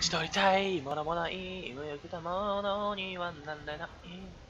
勝ち取りたい。ものもない無欲たものにはなれない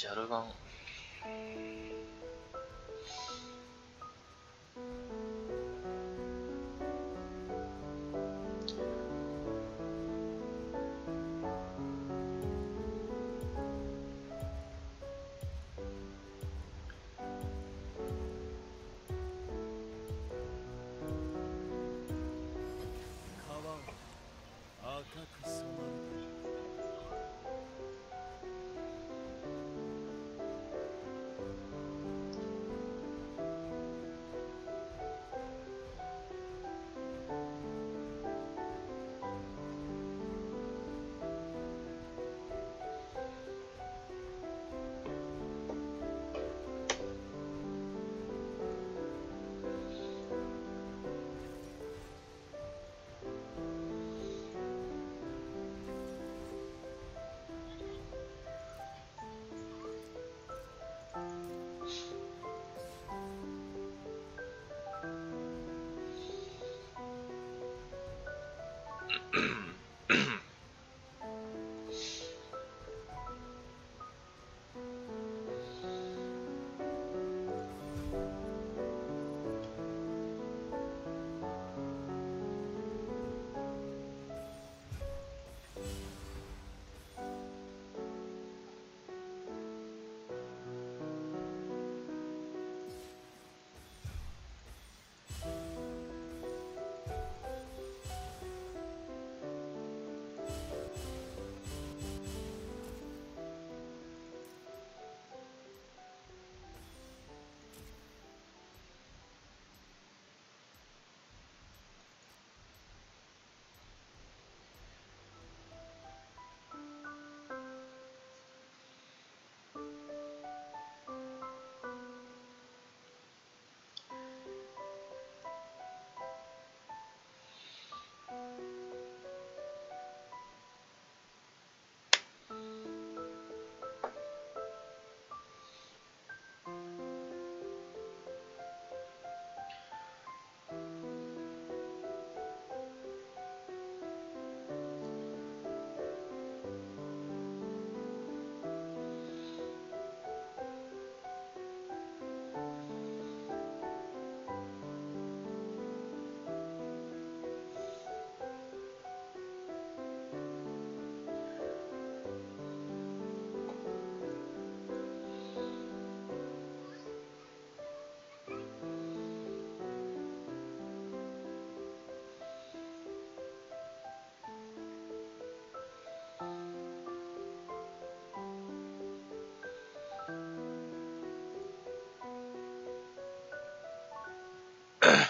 ジャルガン。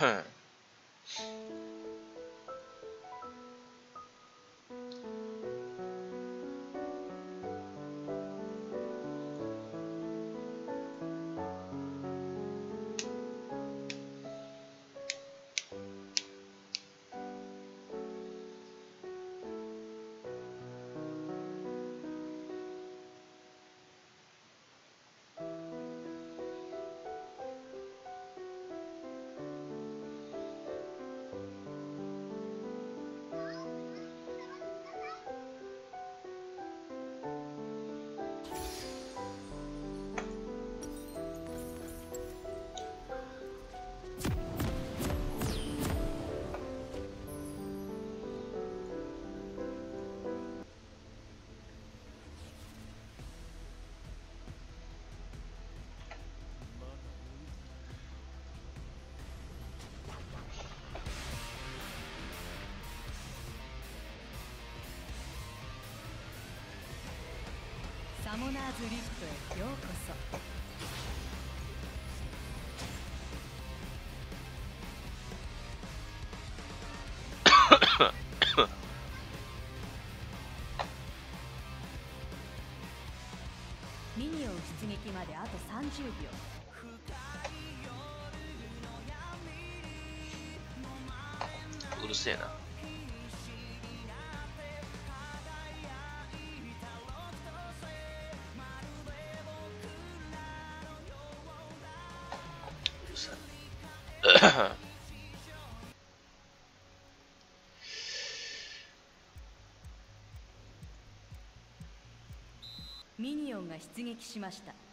Uh-huh. モナーズリップへようこそミニオン出撃まであと30秒うるせえな。が出撃しました。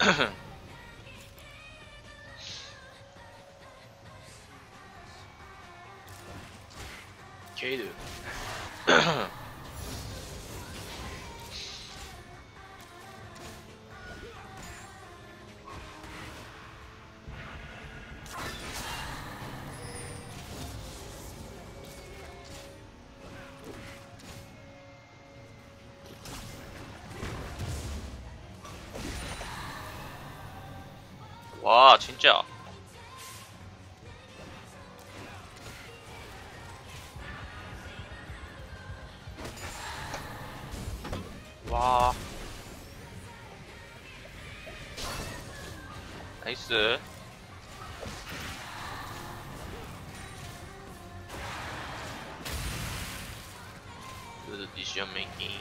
Uh-huh. 와 진짜 와 나이스 Good decision making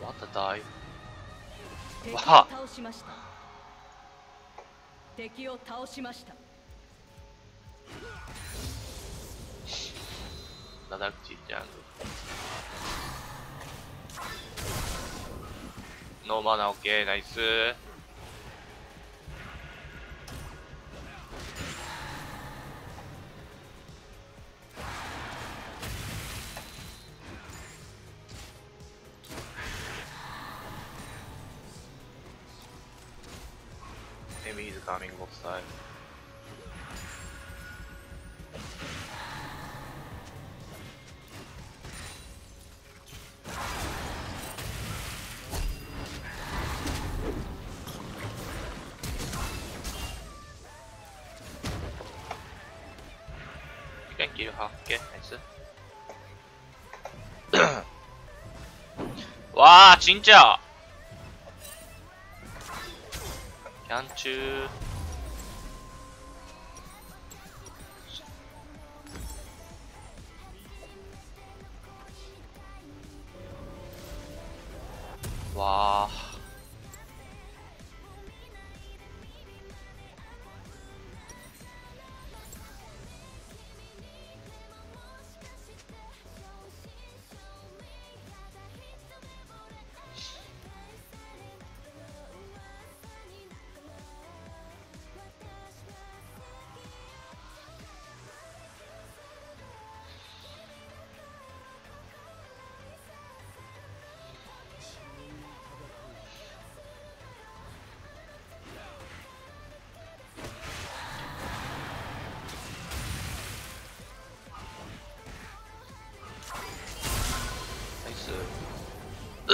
What a dive わあ。敵を倒しました。ナダルちジャンルノーマナオッケーナイス。塞。Thank you，好，OK，没事。哇，惊叫！Can't you?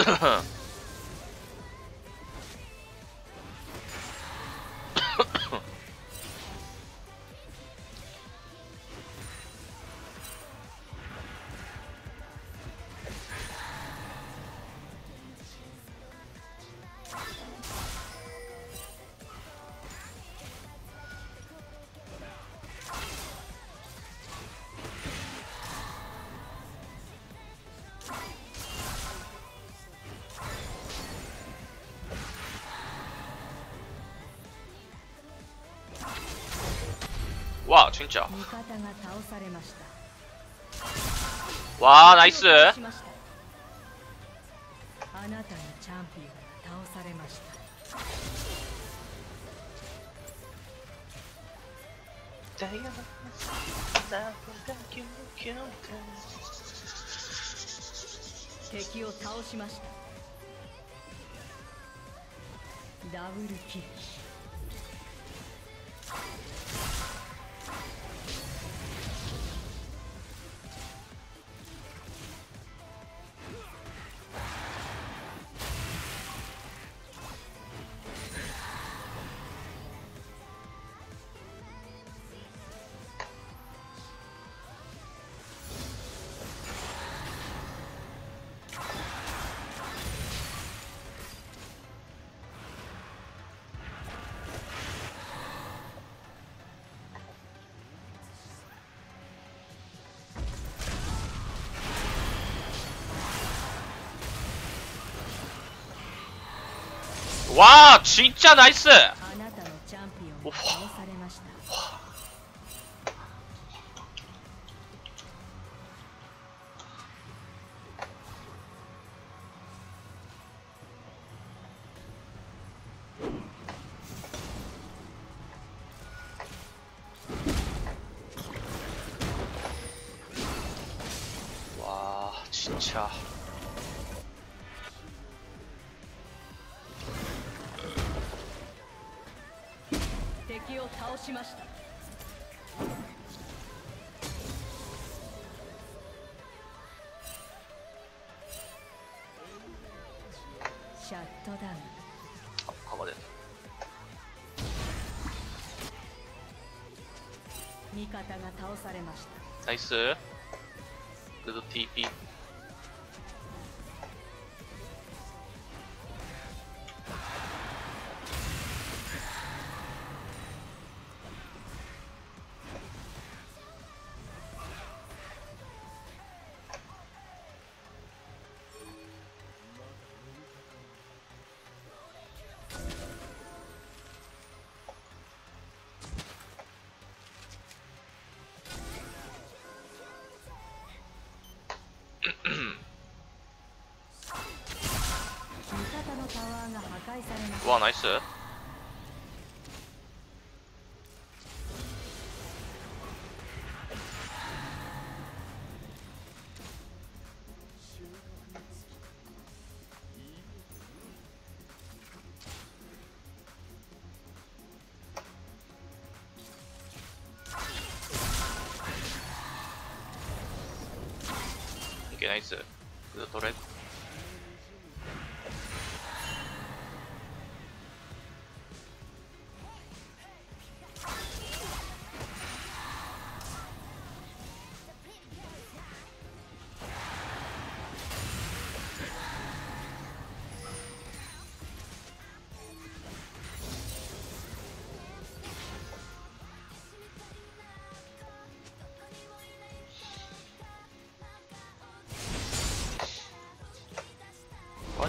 Uh-huh. 와 진 짜. 와 나이 스. 敵を倒しました。ダブルキル。 와 진짜 나이스. ナイス。グッド TP nice sir.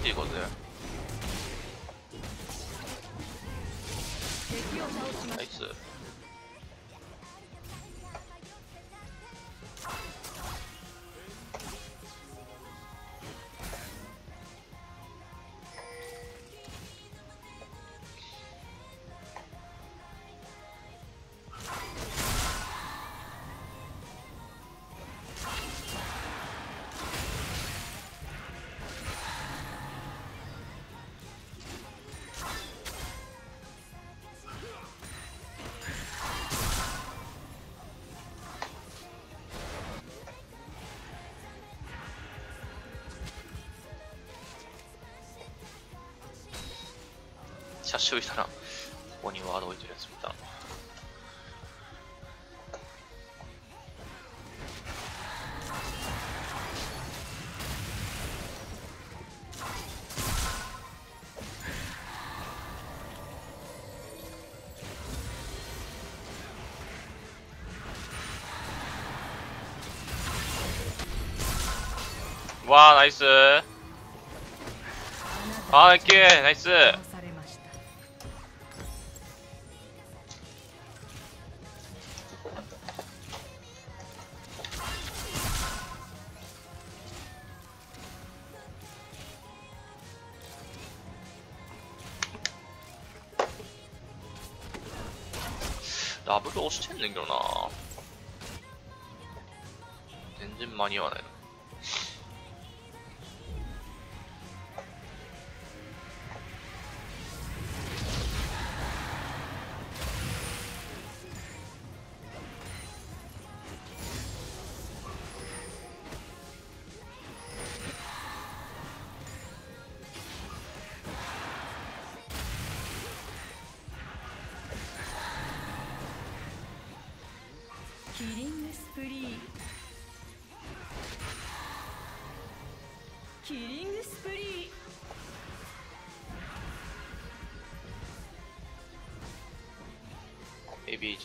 ということで車種したらここにワード置いてるやつ見た。わあナイスたあーいけナイスんねんけどな。全然間に合わないな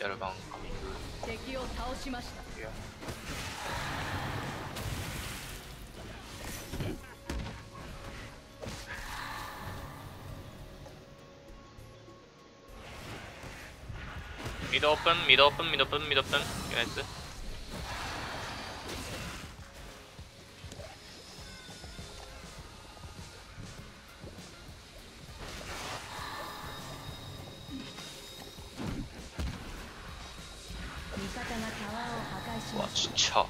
ャルバンカミング敵を倒しましたいや。ミドオープンミドオープンミドオープンミドオープン。ナイス味 破壊しうわましちっちゃた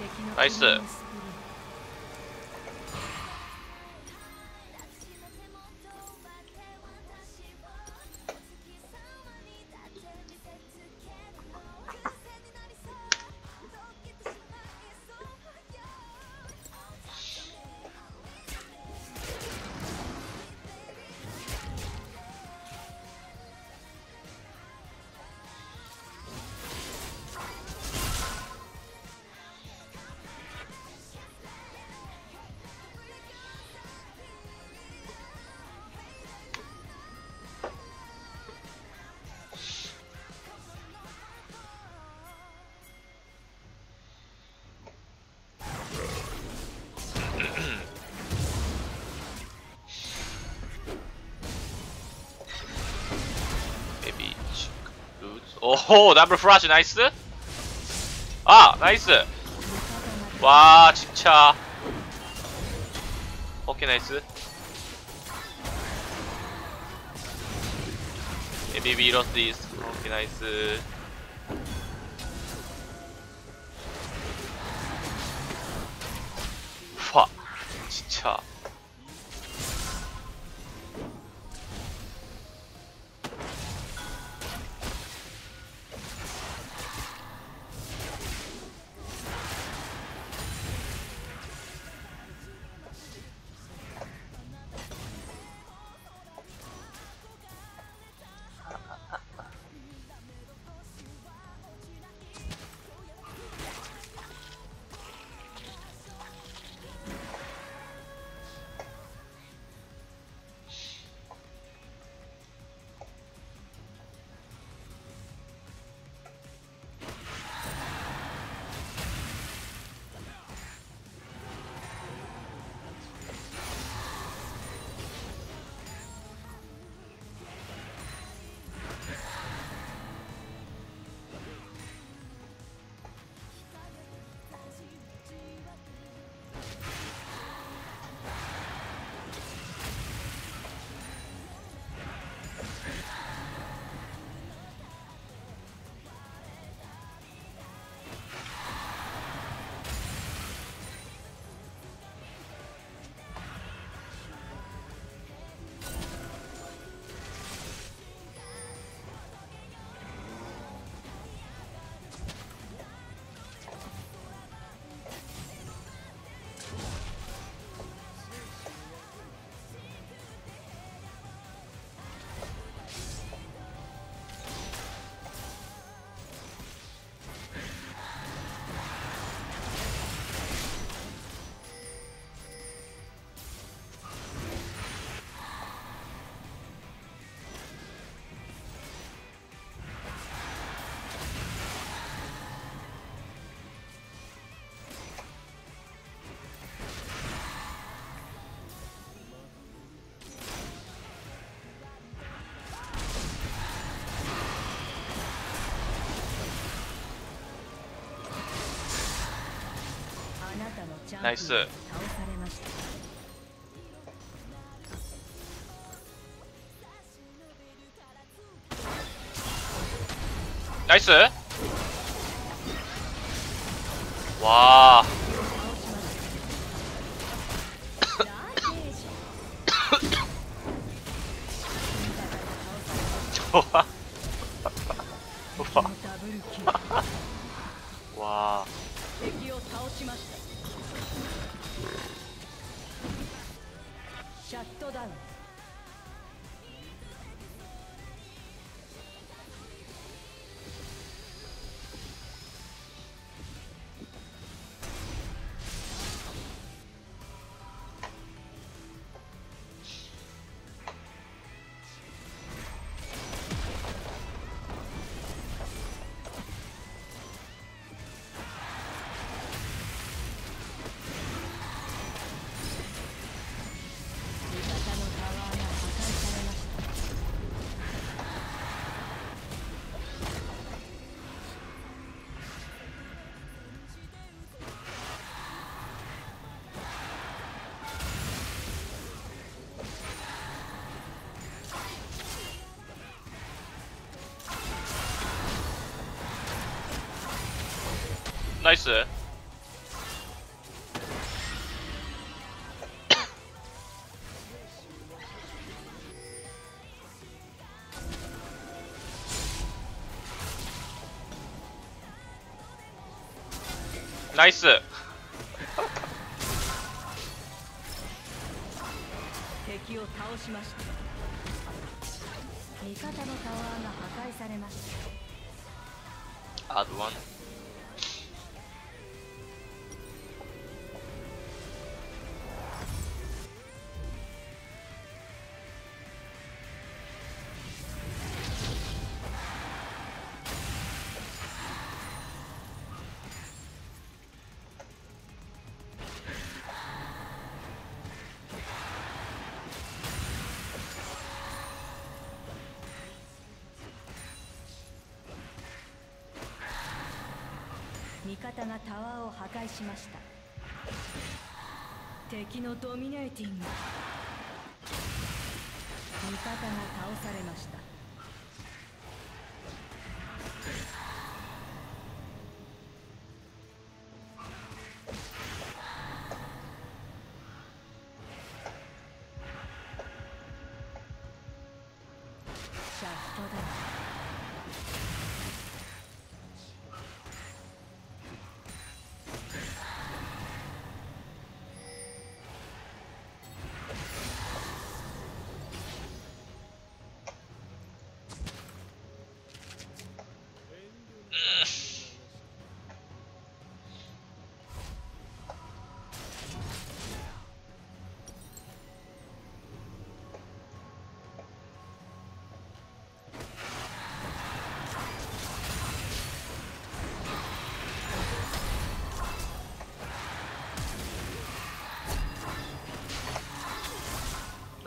敵のナイス ーツおおダブルフラッシュナイスあナイス味方がわーちっちゃオッケーナイス倒されス ナイス。敵を倒しました。味方のタワーが破壊されました。アドワン破壊しました。敵のドミネーティング。味方が倒されました。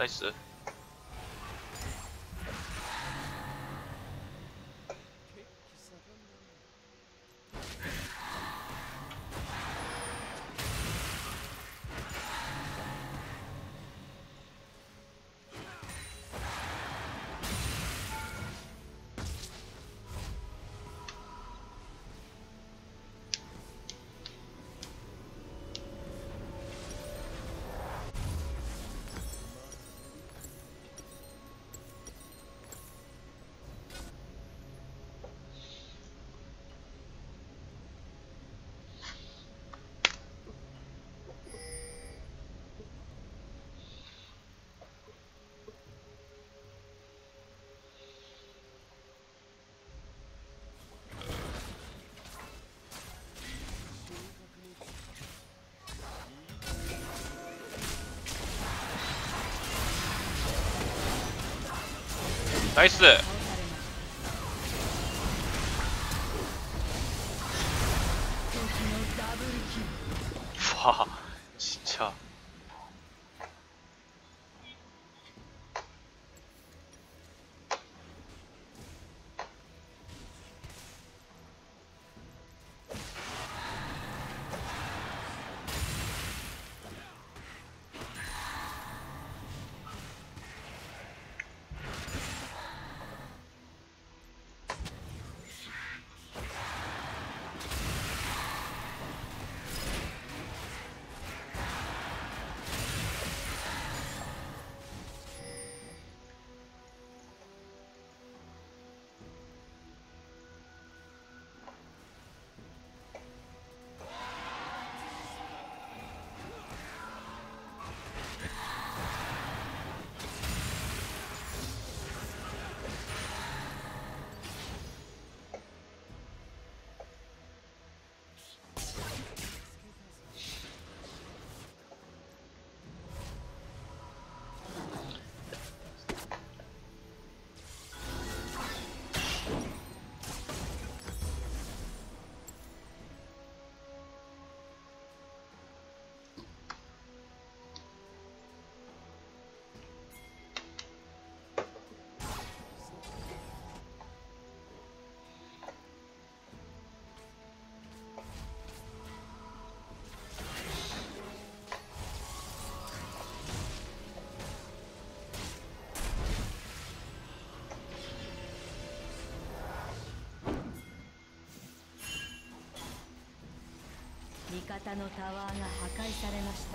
ナイスナイ方のタワーが破壊されまし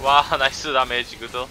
た。わあナイスダメージグッド。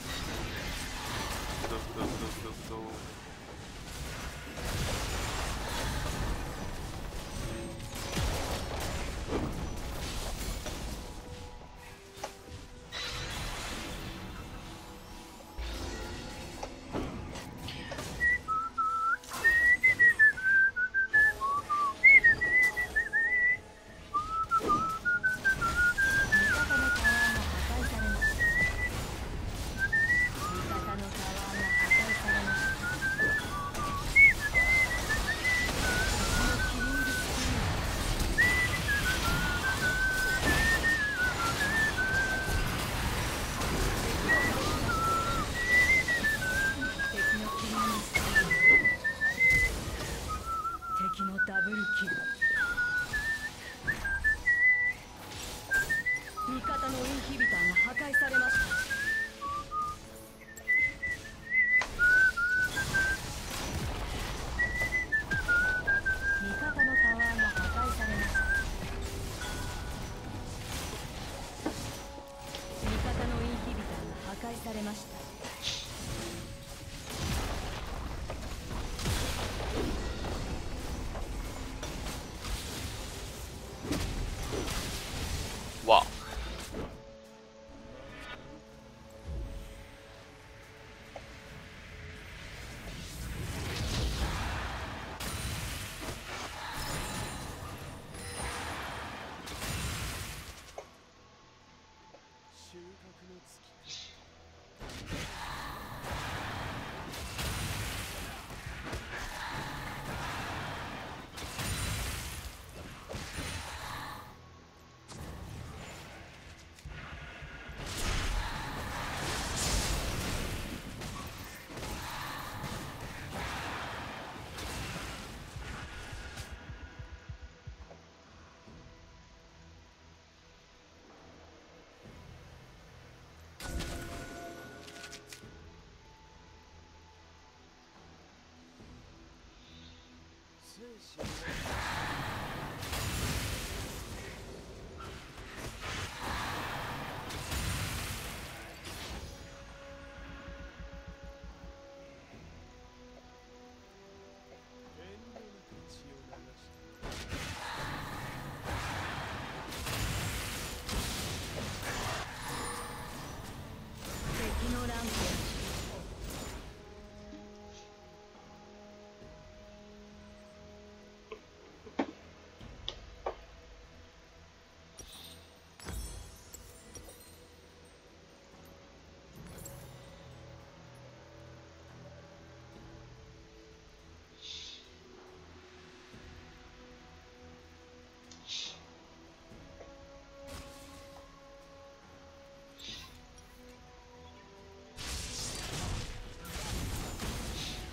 Attention.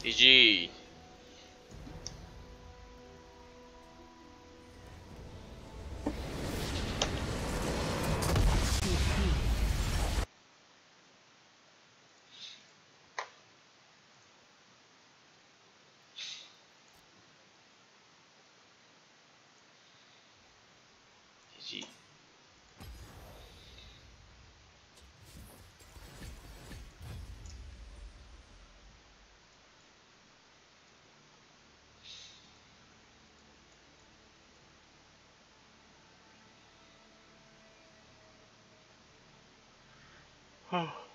GG。Oh.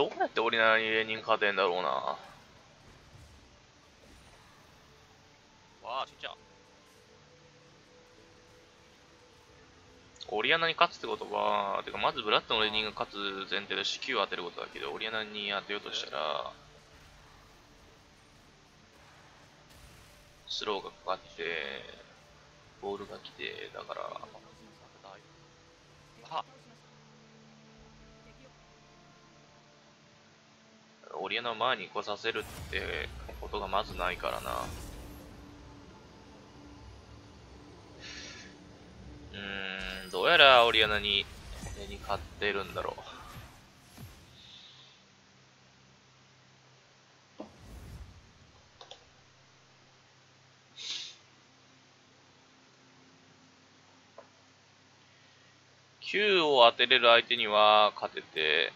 どうやってオリナにレーニン勝てんだろうな。わあ、ちっちゃ。オリアナに勝つってことは、てかまずブラッドのレーニンが勝つ前提で死球を当てることだけど、オリアナに当てようとしたら、スローがかかって、ボールが来て、だから、あオリアナ前に来させるってことがまずないからな。うん、どうやらオリアナに、に勝ってるんだろう。9を当てれる相手には勝てて、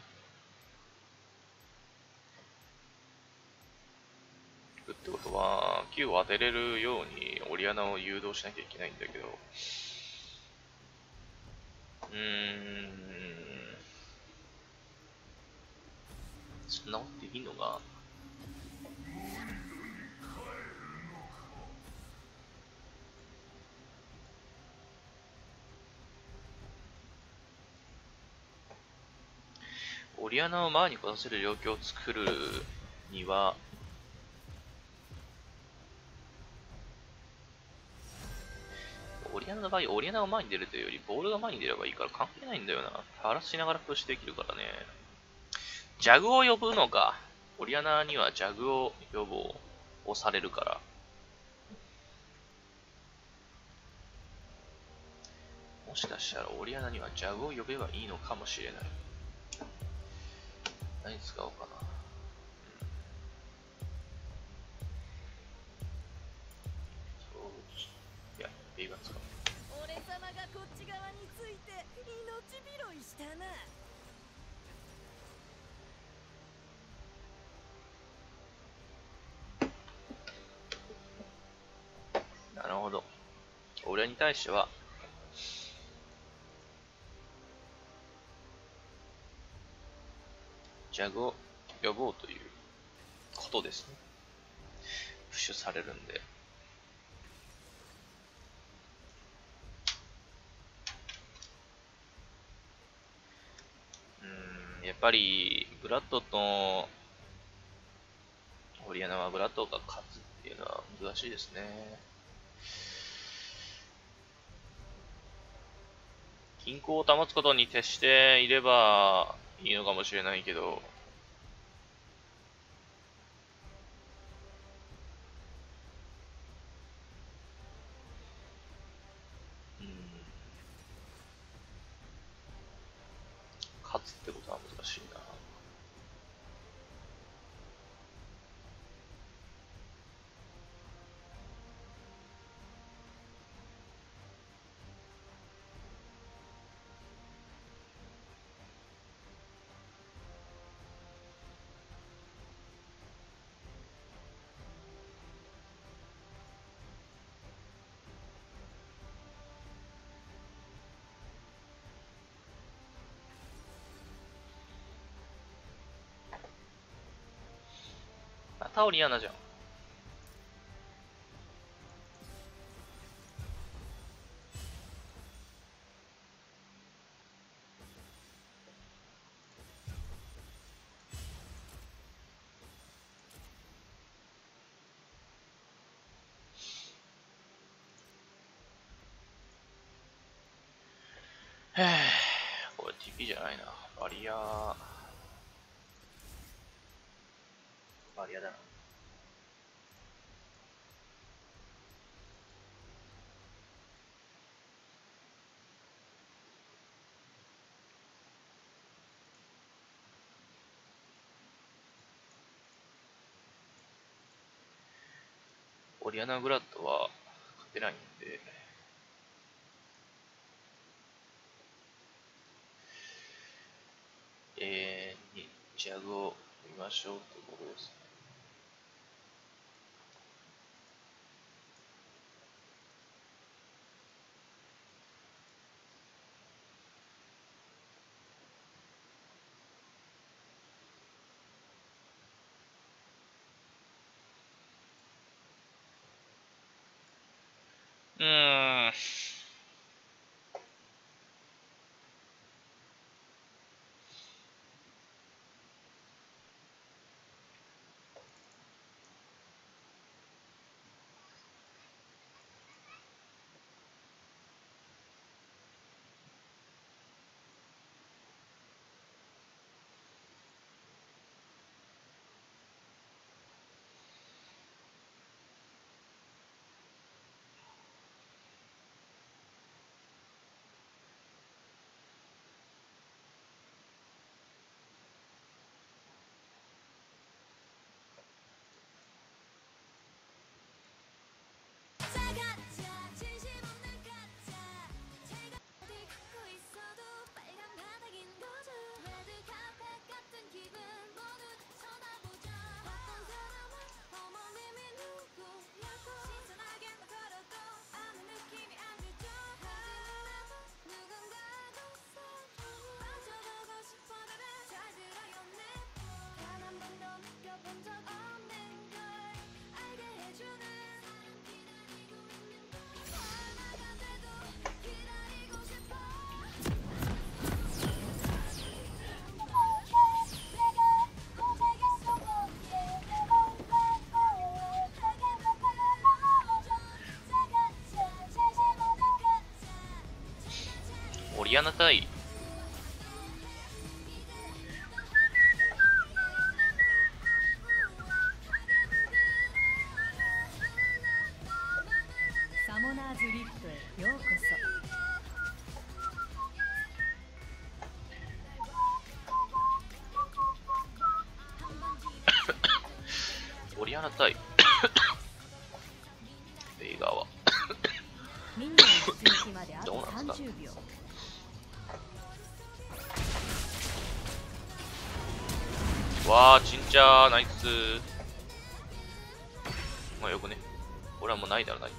ってことは、9を当てれるようにオリアナを誘導しなきゃいけないんだけど、うーん、そんなことできんのか？オリアナを前に来させる状況を作るには、リアナの場合、オリアナが前に出るというより、ボールが前に出ればいいから関係ないんだよな。荒らしながらプッシュできるからね。ジャグを呼ぶのか。オリアナにはジャグを呼ぼう。押されるから。もしかしたらオリアナにはジャグを呼べばいいのかもしれない。何使おうかな。そういや、ベたななるほど。俺に対しては、ジャグを呼ぼうということですね。プッシュされるんで。うーん、やっぱり、ブラッドと、オリアナはブラッドが勝つっていうのは難しいですね。均衡を保つことに徹していればいいのかもしれないけど、タオリアナじゃん。へえ、これ TP じゃないな。バリアー。バリアだな。オリアナ・グラッドは勝てないんで、えー、にジャグを見ましょうということですね。アナ対サモナーズリップへようこオ リアナ対ゃーナイスまあよくね。俺はもうないだろない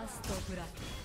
ーストブラッド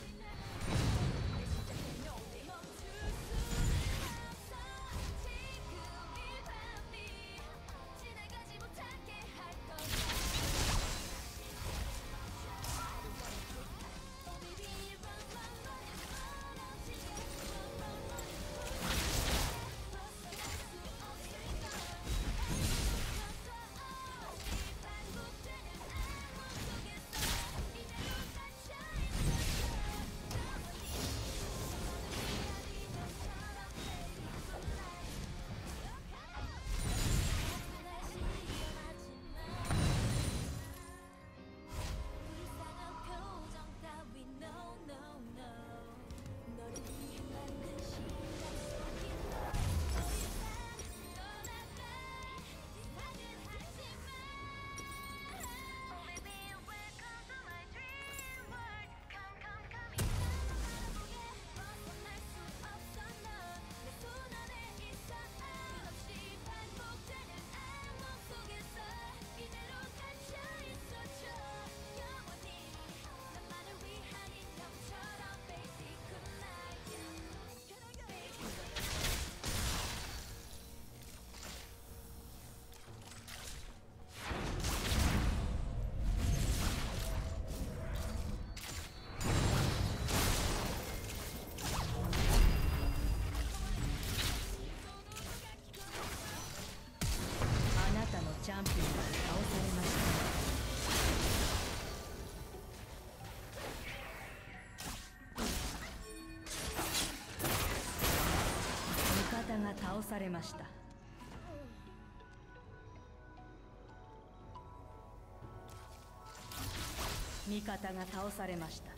されました。味方が倒されました。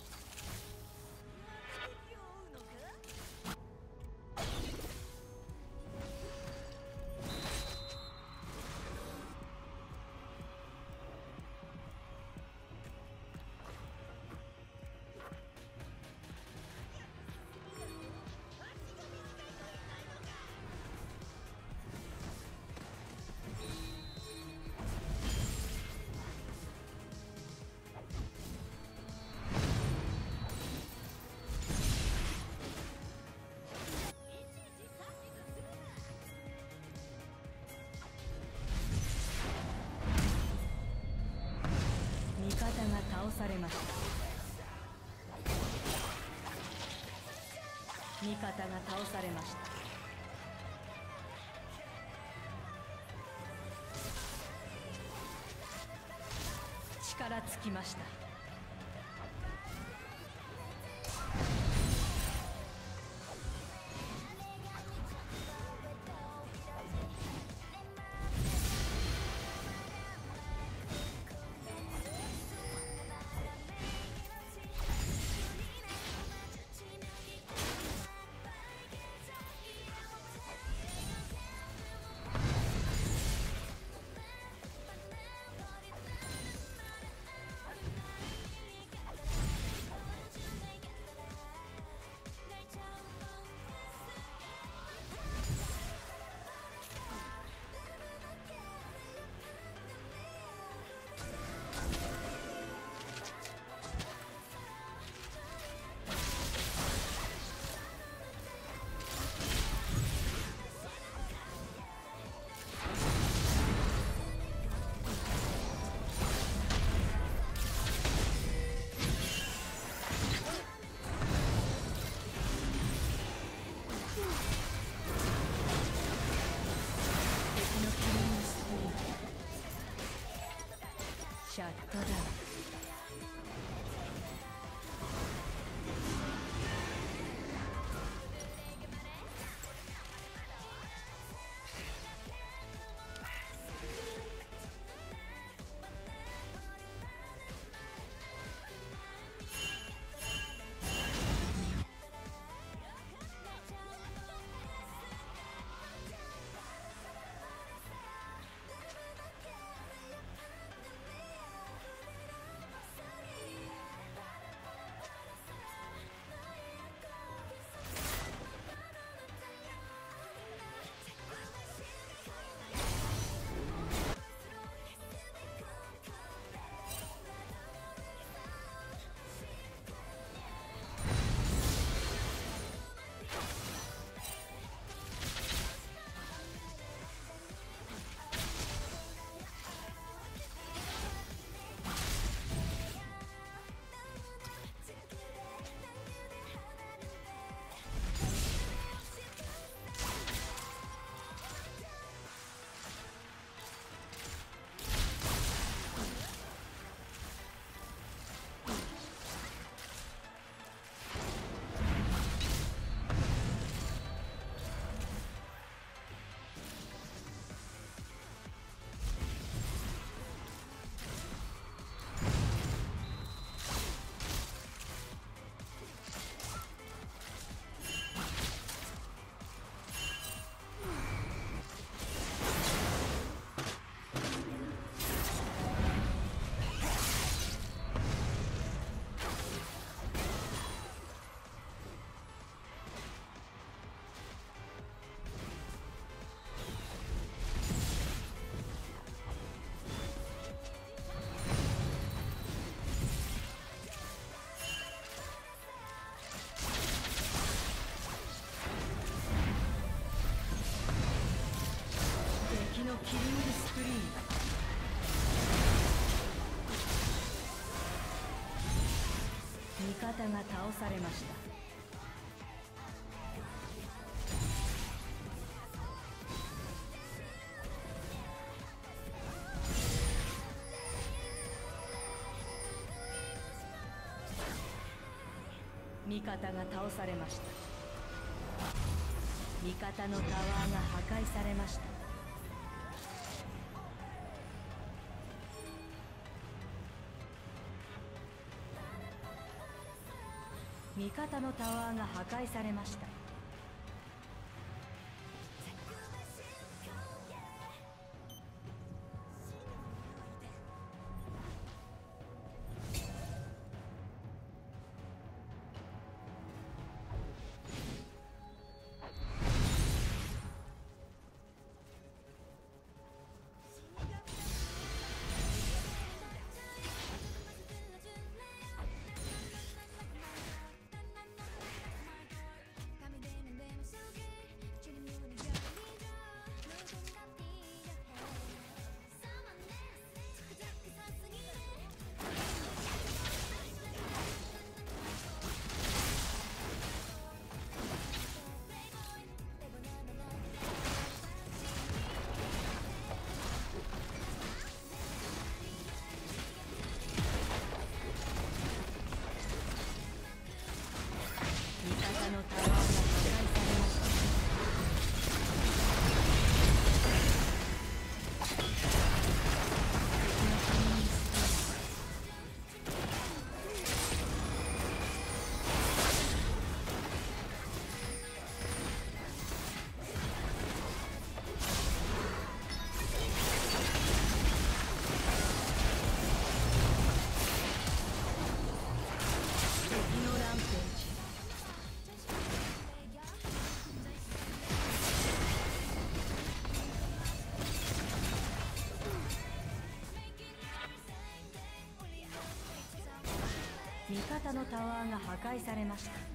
されました。味方が倒されました。力尽きました。シャットダウンキリングスクリーン。味方が倒されました。味方が倒されました。味方のタワーが破壊されました。味方のタワーが破壊されました。方のタワーが破壊されました。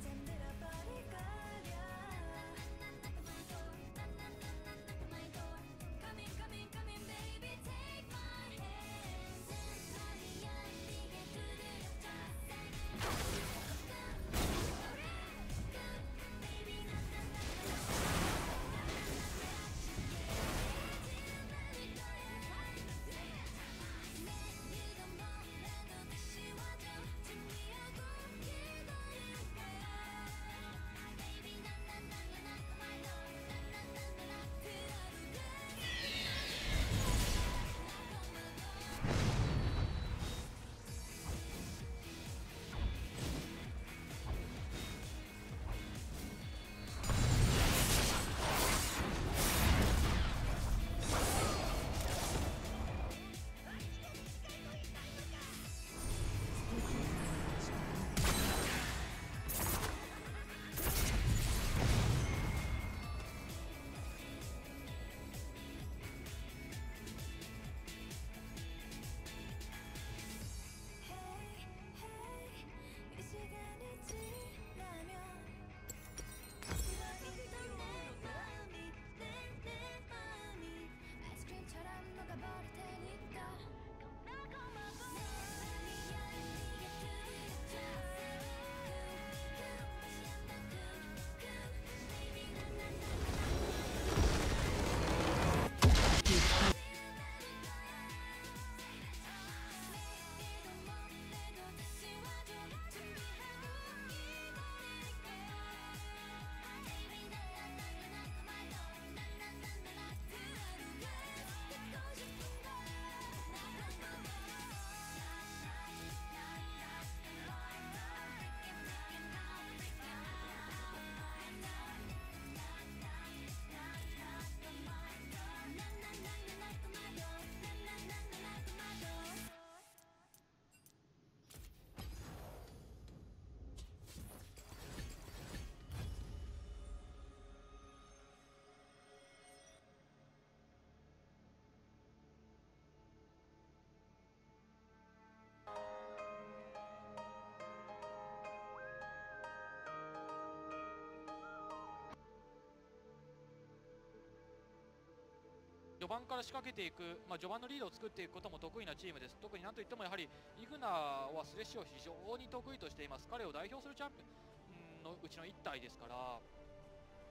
序盤から仕掛けていく、まあ、序盤のリードを作っていくことも得意なチームです。特になんといってもやはりイグナはスレッシュを非常に得意としています。彼を代表するチャンピオンのうちの1体ですから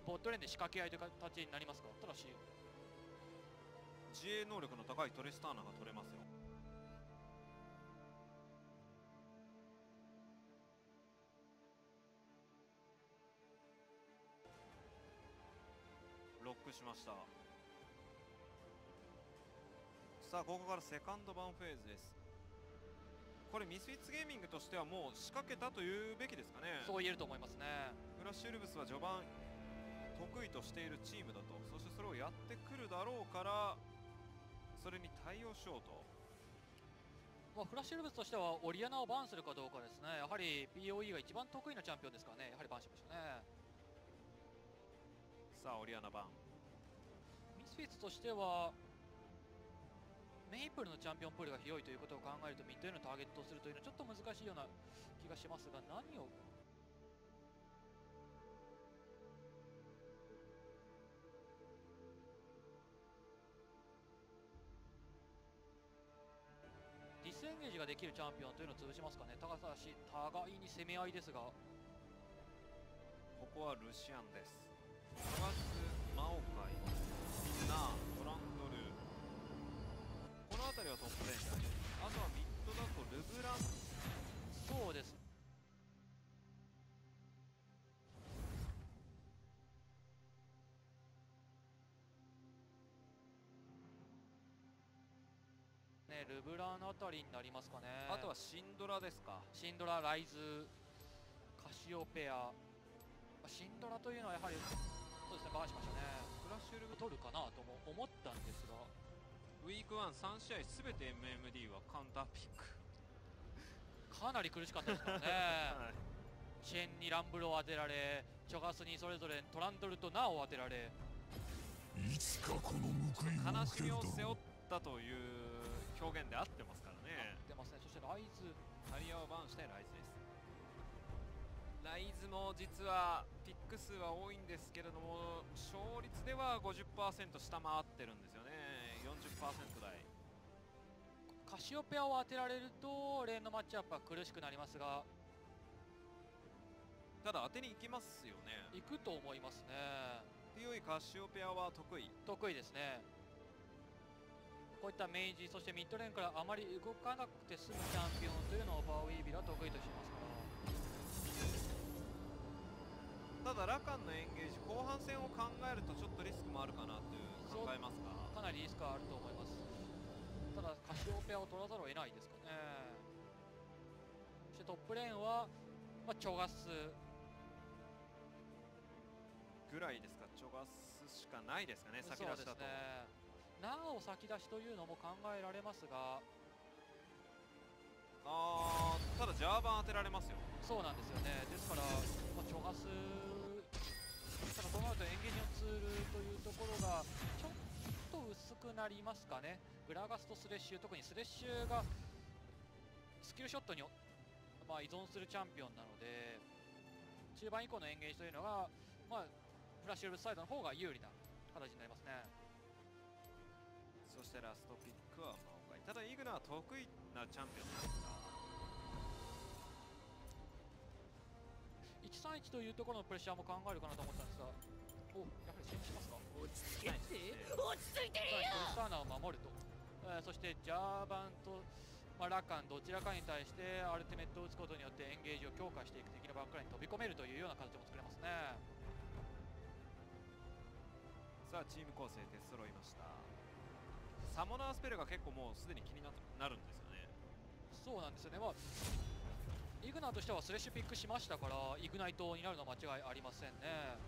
ボットレーンで仕掛け合いという形になりますがただし自衛能力の高いトレスターナが取れますよ。ロックしました。さあここからセカンドバンフェーズです。これミスフィッツゲーミングとしてはもう仕掛けたというべきですかね。そう言えると思いますね。フラッシュウルブスは序盤得意としているチームだと。そしてそれをやってくるだろうからそれに対応しようと。まあ、フラッシュルブスとしてはオリアナをバンするかどうかですね。やはり POE が一番得意なチャンピオンですからね。やはりバンしましたね。さあオリアナバン。ミスフィッツとしてはメイプルのチャンピオンプールが広いということを考えるとミッドへのターゲットをするというのはちょっと難しいような気がしますが何をディスエンゲージができるチャンピオンというのを潰しますかねただし互いに攻め合いですがここはルシアンです探すマオカイミンナートランドルこの辺りはトップレーンであとはミッドだとルブラン。そうです。ねルブランあたりになりますかね。あとはシンドラですか。シンドラ、ライズ、カシオペア、まあシンドラというのはやはりそうですね、バーしましたね、フラッシュウルブ取るかなとも思ったんですが、ウィーク13試合すべて MMD はカウンターピック。かなり苦しかったですからね、はい。チェンにランブルを当てられ、チョガスにそれぞれトランドルとナオを当てられ、いつかこの報いを悲受けるだしみを背負ろったという表現で合ってますからね。出ますね、そしてライズ、タリアをバンしてライズです。ライズも実はピック数は多いんですけれども勝率では50%下回ってるんですよね。40%台。カシオペアを当てられると、レーンのマッチアップは苦しくなりますが、ただ当てに行きますよね。行くと思いますね、強いカシオペアは得意。得意ですね。こういった明治、そしてミッドレーンからあまり動かなくて済むチャンピオンというのをバーウィービルは得意としていますから。ただラカンのエンゲージ後半戦を考えるとちょっとリスクもあるかなという考えますかかなりリスクはあると思いますただカシオペアを取らざるを得ないですかね。そしてトップレーンは、まあ、チョガス。ぐらいですかチョガスしかないですかね先出しだと、ね。なお先出しというのも考えられますが。あーただジャーバン当てられますよ。そうなんですよね。ですから、まあ、チョガス。ただそうなるとエンゲージのツールというところがちょっと薄くなりますかね。グラガスとスレッシュ特にスレッシュがスキルショットに、まあ、依存するチャンピオンなので中盤以降のエンゲージというのが、まあ、フラッシュウルブスサイドの方が有利な形になりますね。そしてラストピックはマオカイただイグナは得意なチャンピオンですか131というところのプレッシャーも考えるかなと思ったんですがおやはり先にしますか？落ち着けて？落ち着いてさらにトルスターナを守ると、えーそしてジャーバンと、まあ、ラカンどちらかに対してアルティメットを打つことによってエンゲージを強化していく敵のバックラインに飛び込めるというような形も作れますね。さあチーム構成出揃いました。サモナースペルが結構もうすでに気にななるんですよね。そうなんですよね。まあイグナーとしてはスレッシュピックしましたからイグナイトになるのは間違いありませんね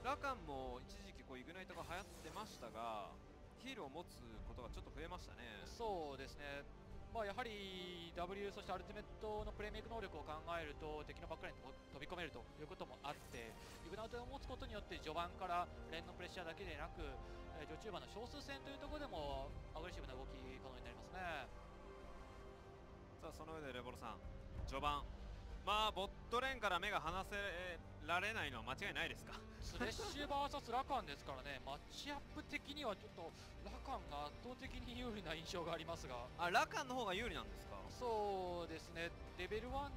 ラカンも一時期こうイグナイトが流行ってましたがヒールを持つことがちょっと増えましたね。そうですね。まあ、やはり W そしてアルティメットのプレイメイク能力を考えると敵のバックラインに飛び込めるということもあってイグナイトを持つことによって序盤から連のプレッシャーだけでなく、えー序中盤の少数戦というところでもアグレッシブな動き可能になりますね。さあその上でレボロさん序盤まあボットレーンから目が離せられないのは間違いないですか？スレッシュ VS ラカンですからね。マッチアップ的にはちょっとラカンが圧倒的に有利な印象がありますが。あラカンの方が有利なんですか？そうですね。レベル1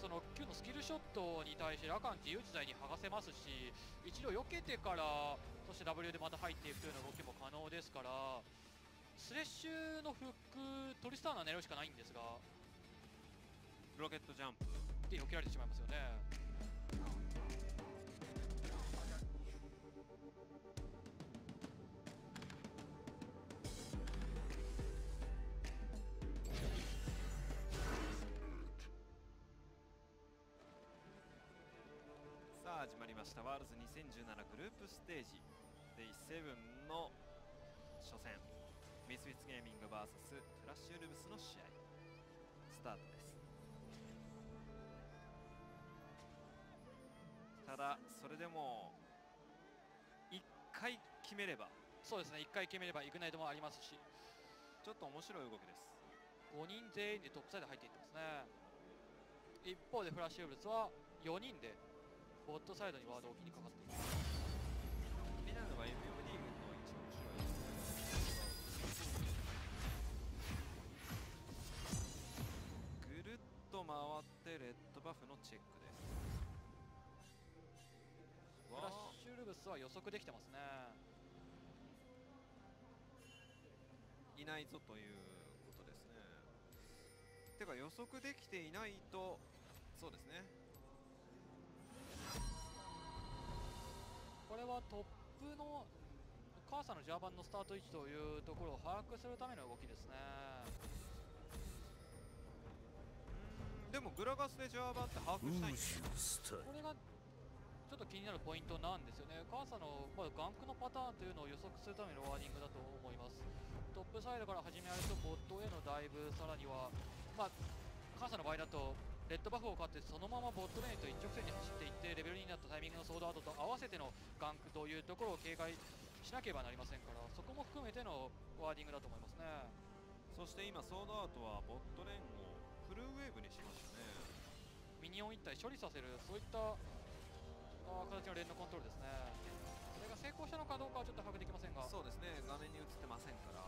その9のスキルショットに対してラカン自由自在に剥がせますし一度避けてからそして W でまた入っていくというような動きも可能ですからスレッシュのフックトリスターナ狙うしかないんですがロケットジャンプ。で避けられてしまいますよね。さあ始まりました。ワールズ2017グループステージ。デイ7の初戦。ミスウィッツゲーミング VS フラッシュウルブスの試合。スタートです。ただそれでも1回決めればそうですね1回決めればイグナイトもありますしちょっと面白い動きです。5人全員でトップサイド入っていってますね。一方でフラッシュウルブスは4人でボットサイドにワードを置きにかかっています。気になるのが MMD 軍の一番後ろですねぐるっと回ってレッドバフのチェックですスは予測できてますね。いないぞということですね。てか予測できていないとそうですね。これはトップのカーサのジャーバンのスタート位置というところを把握するための動きですね。うんでもグラガスでジャーバンって把握したい。んですこれがちょっと気になるポイントなんですよね。カーサの、まあ、ガンクのパターンというのを予測するためのワーディングだと思います。トップサイドから始められるとボットへのダイブさらにはまあカーサの場合だとレッドバフを狩ってそのままボットレーンと一直線に走っていってレベル2になったタイミングのソードアートと合わせてのガンクというところを警戒しなければなりませんからそこも含めてのワーディングだと思いますね。そして今ソードアートはボットレーンをフルウェーブにしましたね。ミニオン1体処理させるそういったあー形のレーンのコントロールですね。それが成功したのかどうかはちょっと把握できませんが。そうですね。画面に映ってませんから。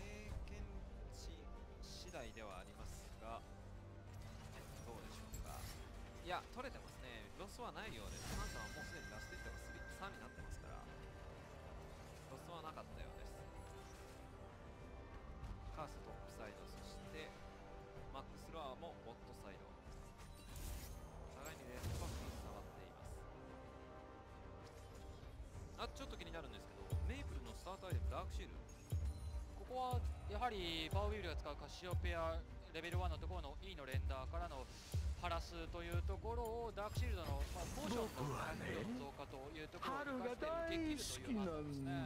経験値次第ではありますがどうでしょうか。いや取れてますね。ロスはないようですハンさんはもうすでにラステッドが3になってますから。ロスはなかったようです。カーストスタートアイテムダークシールここはやはりパワーウィールが使うカシオペアレベル1のところの E のレンダーからのハラスというところをダークシールドの、まあ、ポーションの回復量の増加というところを生かして受け切るというのがですね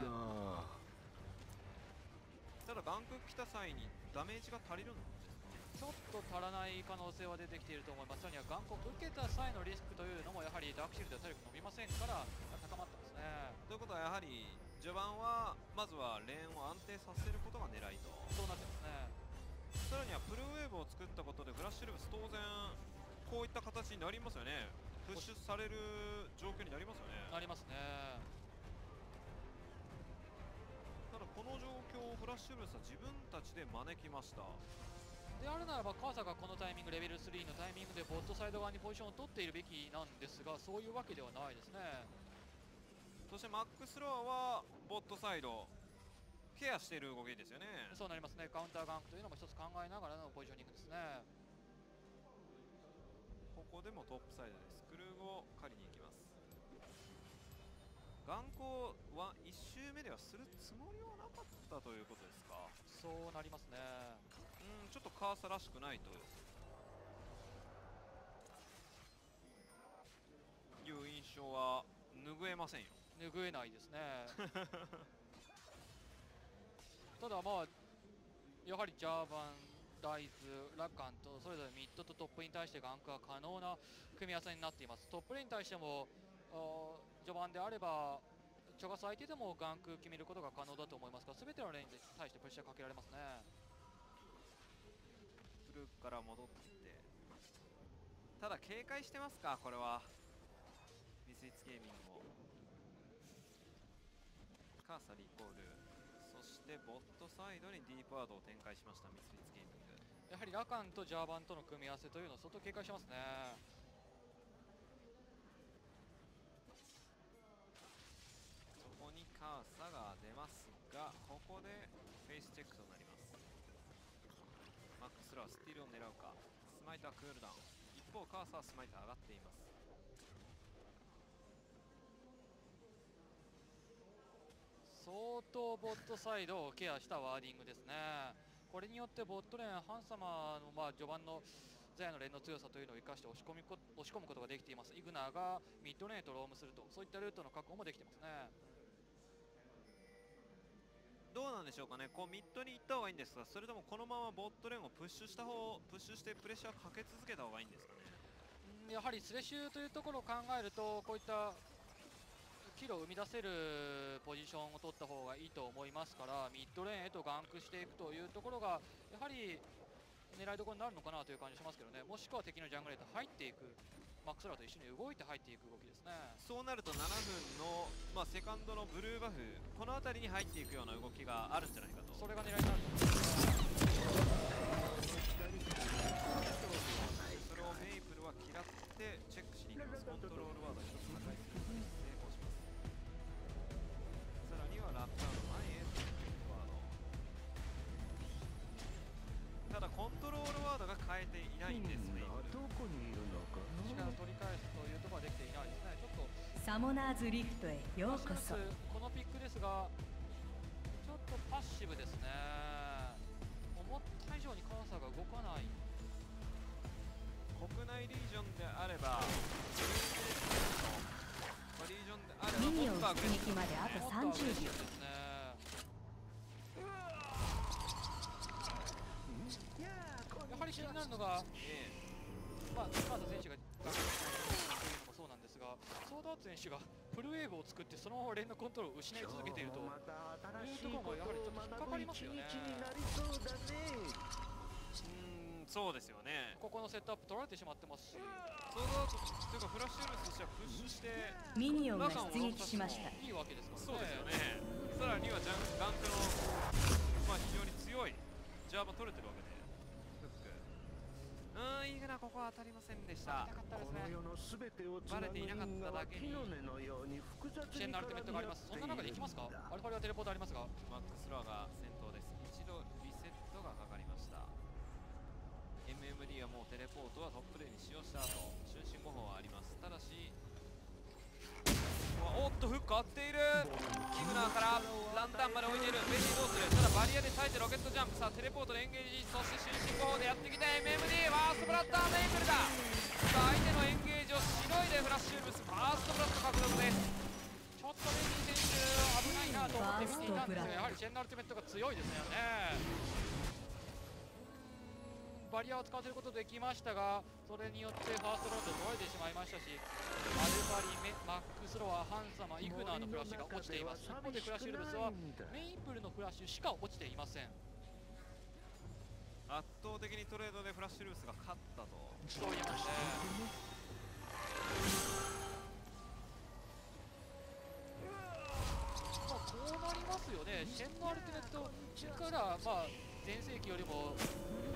ただガンク来た際にダメージが足りるんですかちょっと足らない可能性は出てきていると思います。さらには眼光受けた際のリスクというのもやはりダークシールドは体力伸びませんから高まってますね。ということはやはり序盤はまずはレーンを安定させることが狙いと。そうなってますね。さらにはプルウェーブを作ったことでフラッシュルブス当然こういった形になりますよね。プッシュされる状況になりますよね。なりますね。ただこの状況をフラッシュルブスは自分たちで招きました。であるならばカーサがこのタイミングレベル3のタイミングでボットサイド側にポジションを取っているべきなんですがそういうわけではないですねそしてマックスロアはボットサイドケアしている動きですよね。そうなりますね。カウンターガンクというのも一つ考えながらのポジショニングですね。ここでもトップサイドです。クルーゴを狩りに行きます。眼光は1周目ではするつもりはなかったということですか？そうなりますね。うんちょっとカーサらしくないと。いう印象は拭えませんよ拭えないですね。ただまあやはりジャーバン大豆ラカンとそれぞれミッドとトップに対してガンクが可能な組み合わせになっています。トップレーに対しても序盤であればチョガス相手でもガンク決めることが可能だと思いますが全てのレーンに対してプレッシャーかけられますね。フルかから戻って。ただ警戒してますか？これは。ミスイッツゲーミングも。カーサリコールそしてボットサイドにディープワードを展開しましたミスイッツゲーミング。やはりラカンとジャーバンとの組み合わせというのを相当警戒してますね。そこにカーサが出ますがここでフェイスチェックとなります。マックスラはスティールを狙うか。スマイトはクールダウン。一方カーサはスマイター上がっています相当ボットサイドをケアしたワーディングですね。これによってボットレーンハンサマーのまあ序盤のザヤのレーンの強さというのを生かして押し込みこ押し込むことができています。イグナーがミッドレーンとロームするとそういったルートの確保もできてますね。どうなんでしょうかね。こうミッドに行った方がいいんですかそれともこのままボットレーンをプッシュした方プッシュしてプレッシャーかけ続けた方がいいんですかね。うんやはりスレッシュというところを考えるとこういったキルを生み出せるポジションを取った方がいいと思いますからミッドレーンへとガンクしていくというところがやはり狙いどころになるのかなという感じしますけどね。もしくは敵のジャングルへと入っていく。マックスラーと一緒に動いて入っていく動きですね。そうなると7分の、まあ、セカンドのブルーバフこの辺りに入っていくような動きがあるんじゃないかと。それが狙いになると思いますサモナーズリフトへようこそ。このピックですがちょっとパッシブですね。思った以上にカーサーが動かない。国内リージョンであればまあリージョンであればミニオン出撃まであともっとアグレッシブ30秒。ですねやはり気になるのが、えまあ、カーサー選手ががソードアーツ選手がフルウェーブを作ってそのまま連のコントロールを失い続けているといいうところもやはりちょっと引っかかりますよね。んそうですよね。ここのセットアップ取られてしまってますしソードアウトというかフラッシュウルフとしてはプッシュしてミニオンが出撃しました。いいわけですからね。そうですよね。さらにはジャンガンクの、まあ、非常に強いジャーバ取れてるわけうーんイグナここは当たりませんでした。たですねこの世の全てをバレていなかっただけに。木の根のように複雑に支援のアルティメットがありますそんな中で行きますか？アルファリはテレポートありますがマックス・ラーが先頭です。一度リセットがかかりました。MMD はもうテレポートはトップレーンに使用した後瞬身5本はあります。ただしおっとフック合っている。キグナーからランタンまで置いている。ベリーどうするただバリアで耐えてロケットジャンプ。さあテレポートでエンゲージそして瞬身5本でやってきた。MMD ワーストブラッターメイプルだ。さあ相手のエンゲージをしのいでフラッシュウルブス。ファーストブラット獲得です。ちょっとベリー選手危ないなと思って見ていたんですがやはりシェンのアルティメットが強いですよね。バリアを使わせることできましたがそれによってファーストラウンド取られてしまいましたしアルファリメマックスロアハンサマイグナーのフラッシュが落ちています。一方でフラッシュウルブスはメイプルのフラッシュしか落ちていません。圧倒的にトレードでフラッシュルースが勝ったと。そう言いますね。まあ、こうなりますよね、シェンのアルティメットから、まあ、前世紀よりも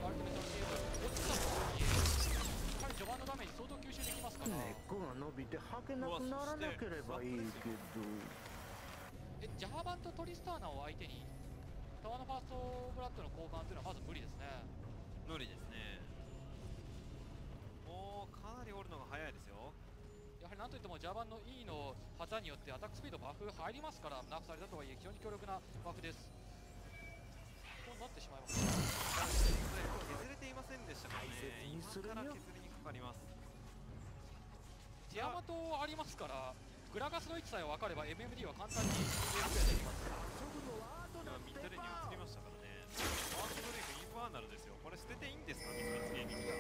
アルティメットのシェーブ落ちたところに、やはり序盤のダメージ相当吸収できますから、根っこが伸びて履けなくならなければいいけど。えジャーバンとトリスターナを相手に、タワーのファーストブラッドの交換というのはまず無理ですね。無理ですね。もうかなり折るのが早いですよ。やはりなんといってもジャーバンの E の旗によってアタックスピードバフ入りますから、ナーフされたとはいえ非常に強力なバフです。となってしまいます。削れていませんでしたからね今から削りにかかりますティアマトありますから、グラガスの位置さえ分かれば MMD は簡単にゲームクリアできます。今ミッドレに移りましたからね。ファーストブレイクインファーナルですよ。これ捨てていいんですか？ミスミツゲーミング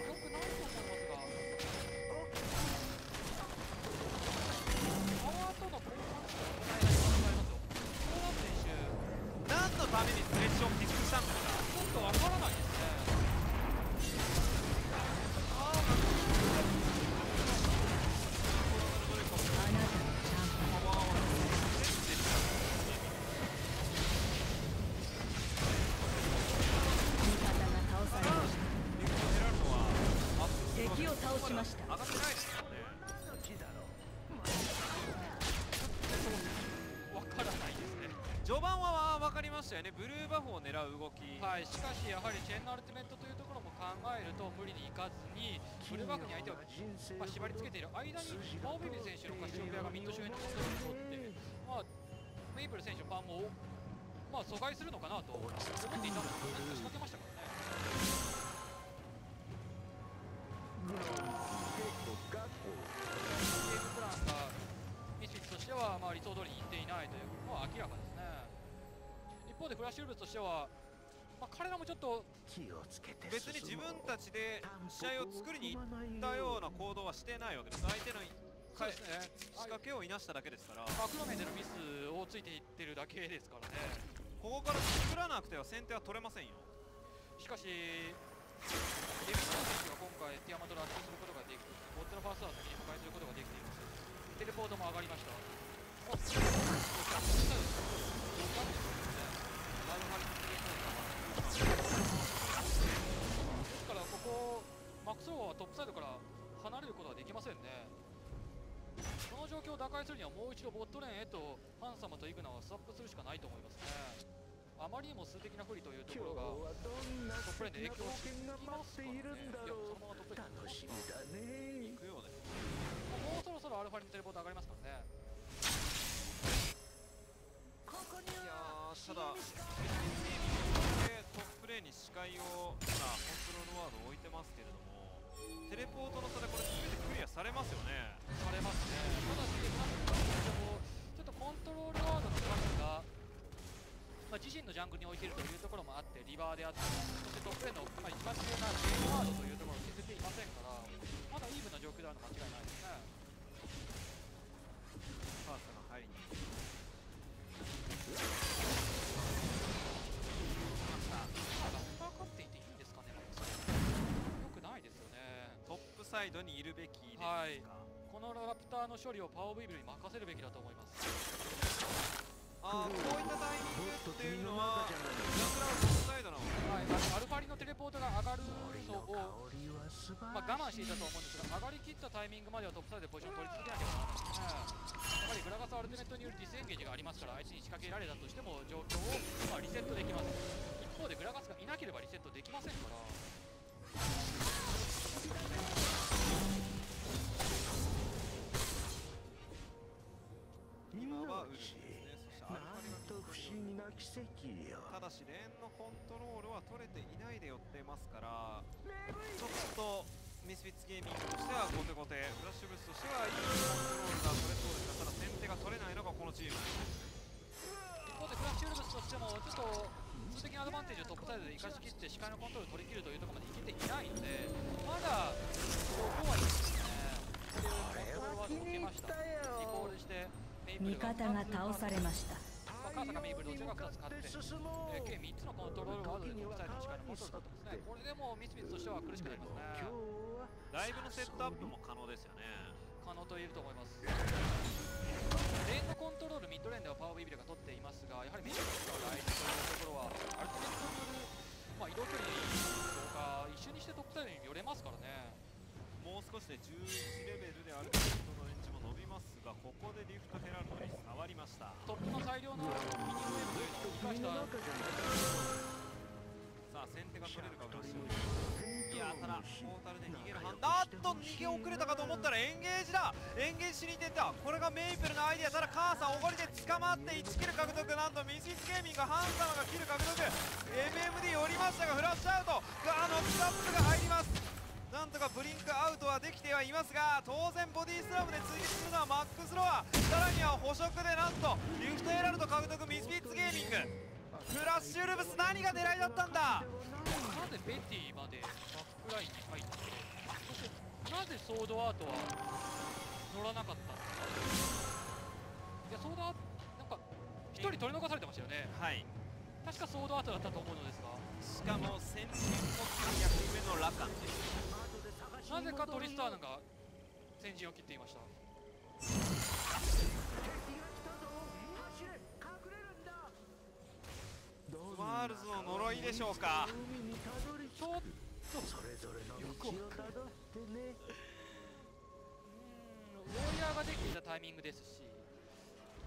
まあ、縛り付けている間にマオビビ選手のカシオペアがミッド周辺のコントロールを取って、まあ、メイプル選手のパンも、まあ、阻害するのかなと思っていたんですけど何か仕掛けましたからね。ゲームプランがミスフィッツとしては、まあ、理想通りにいっていないというのは明らかですね。一方でフラッシュウルブスとしては、まあ、彼らもちょっと別に自分たちで試合を作りに行ったような行動はしてないわけです。相手のそうですね。仕掛けをいなしただけですから。マクロ面でのミスをついていってるだけですからね。ここから作らなくては先手は取れませんよ。しかしデビッド選手が今回ティアマトラッシュすることができボットのファーストは先に破壊することができています。テレポートも上がりました。おっですからここマックスローはトップサイドから離れることはできませんね。この状況を打開するにはもう一度ボットレーンへとハンサムとイグナはスワップするしかないと思いますね。あまりにも数的な不利というところがトップレーンで影響してきますからね。いやそのままトップレーンに行くよねもうそろそろアルファにテレポート上がりますからね。いやーただに視界を今コントロールワードを置いてますけれどもテレポートの差でこれ全てクリアされますよね。されますね。ただしなんとしてもちょっとコントロールワードの数が、まあ、自身のジャングルに置いているというところもあってリバーであったりそしてトップレーンの、まあ、一番重要なゲームワードというところを削っていませんからまだイーブンな状況であるの間違いないです。サイドにいるべきですか、はい。このラプターの処理をパワーウィーブルに任せるべきだと思います。あーこういったタイミングっていうのはジャラートップサイドの。はい、あのアルファリのテレポートが上がるのを、まあ、我慢していたと思うんですが、上がりきったタイミングまではトップサイドでポジションを取り続けなきゃならない。やっぱりグラガスアルティメットによるディスエンゲージがありますから、相手に仕掛けられたとしても状況を、まあ、リセットできます。一方でグラガスがいなければリセットできませんから、今はウルフですねそしてアルファリがと不思議な奇跡よ。ただしレーンのコントロールは取れていないで寄ってますからちょっとミスフィッツゲーミングとしては後手後手フラッシュブースとしてはいいコントロールが取れそうですがただ先手が取れないのがこのチーム。一方でフラッシュウルブスとしても、ちょっと数的なアドバンテージをトップサイドで生かしきって、視界のコントロールを取り切るというところまでいけていないので、まだここはですね、こういうコントロールワードを受けました。リコールして、味方が倒されましたまあ、カーサかメイプルどちらか2つ買って、えー計3つのコントロールワードでトップサイドの視界のコントロールだったんですね。これでもうミスミスとしては苦しくなりますね。だいぶのセットアップも可能ですよね可能と言えると思います。レーンのコントロール、ミッドレーンではパワービビルが取っていますが、やはりメイプルの使うライズというところは、アルティメットによる、まあ、移動距離とか、一緒にしてトップサイドに寄れますからね。もう少しで11レベルでアルティメットのここでリフトヘラルドに触りました。トップの大量のミニウェーブというのを生かした。さあ先手が取れるかフラッシュいやただポータルで逃げる判断。あっと逃げ遅れたかと思ったらエンゲージだ。エンゲージしに行ってた。これがメイプルのアイデアただカーサーおごりで捕まって1キル獲得なんとミシスゲーミングハンサマがキル獲得。MMD 寄りましたがフラッシュアウト。がノックアップが入ります。なんとかブリンクアウトはできてはいますが当然ボディスラムで追撃するのはマックスロア。さらには捕食でなんとリフトエラルド獲得ミスフィッツゲーミング。フラッシュウルブス何が狙いだったんだ？なぜベティまでバックラインに入って、そしてなぜソードアートは乗らなかったんですかいや、ソードアート、なんか、1人取り残されてましたよね。はい。確かソードアートだったと思うのですが、しかも先人の役目のラカンですなぜかトリスターヌが先陣を切っていました。ワールズの呪いでしょうか。ちょっとそれぞれウォーリアーができていたタイミングですし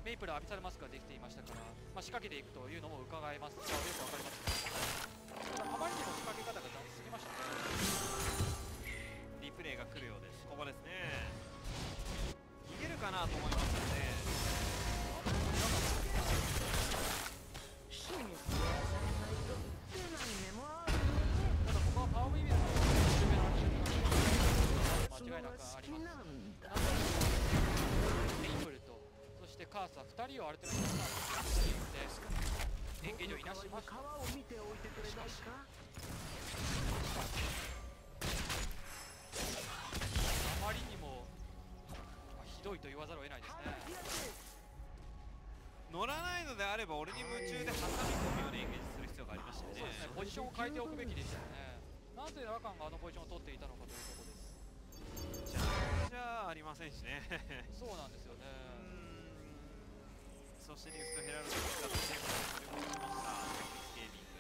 メイプルアビサルマスクができていましたから、まあ、仕掛けていくというのも伺えますがよく分かります、ね、ただあまりにも仕掛け方が雑すぎましたね。レイが来るようです。ここですね。逃げるかなと思いましたね。ただここはパワーウィビルの間違いなくあります。メイプルとそしてカーサー2人をある程度のスタートしてエンゲージをいなしましたしか。しまあひどいと言わざるを得ないですね。乗らないのであれば俺に夢中で挟み込むようにエンゲージする必要がありましたよね。そうですね。ポジションを変えておくべきでしたよね。なぜラカンがあのポジションを取っていたのかというところです。じゃあじゃあありませんしね。そうなんですよね。そしてニフトヘラルドを使ってテーブルに取り戻しましたゲーミング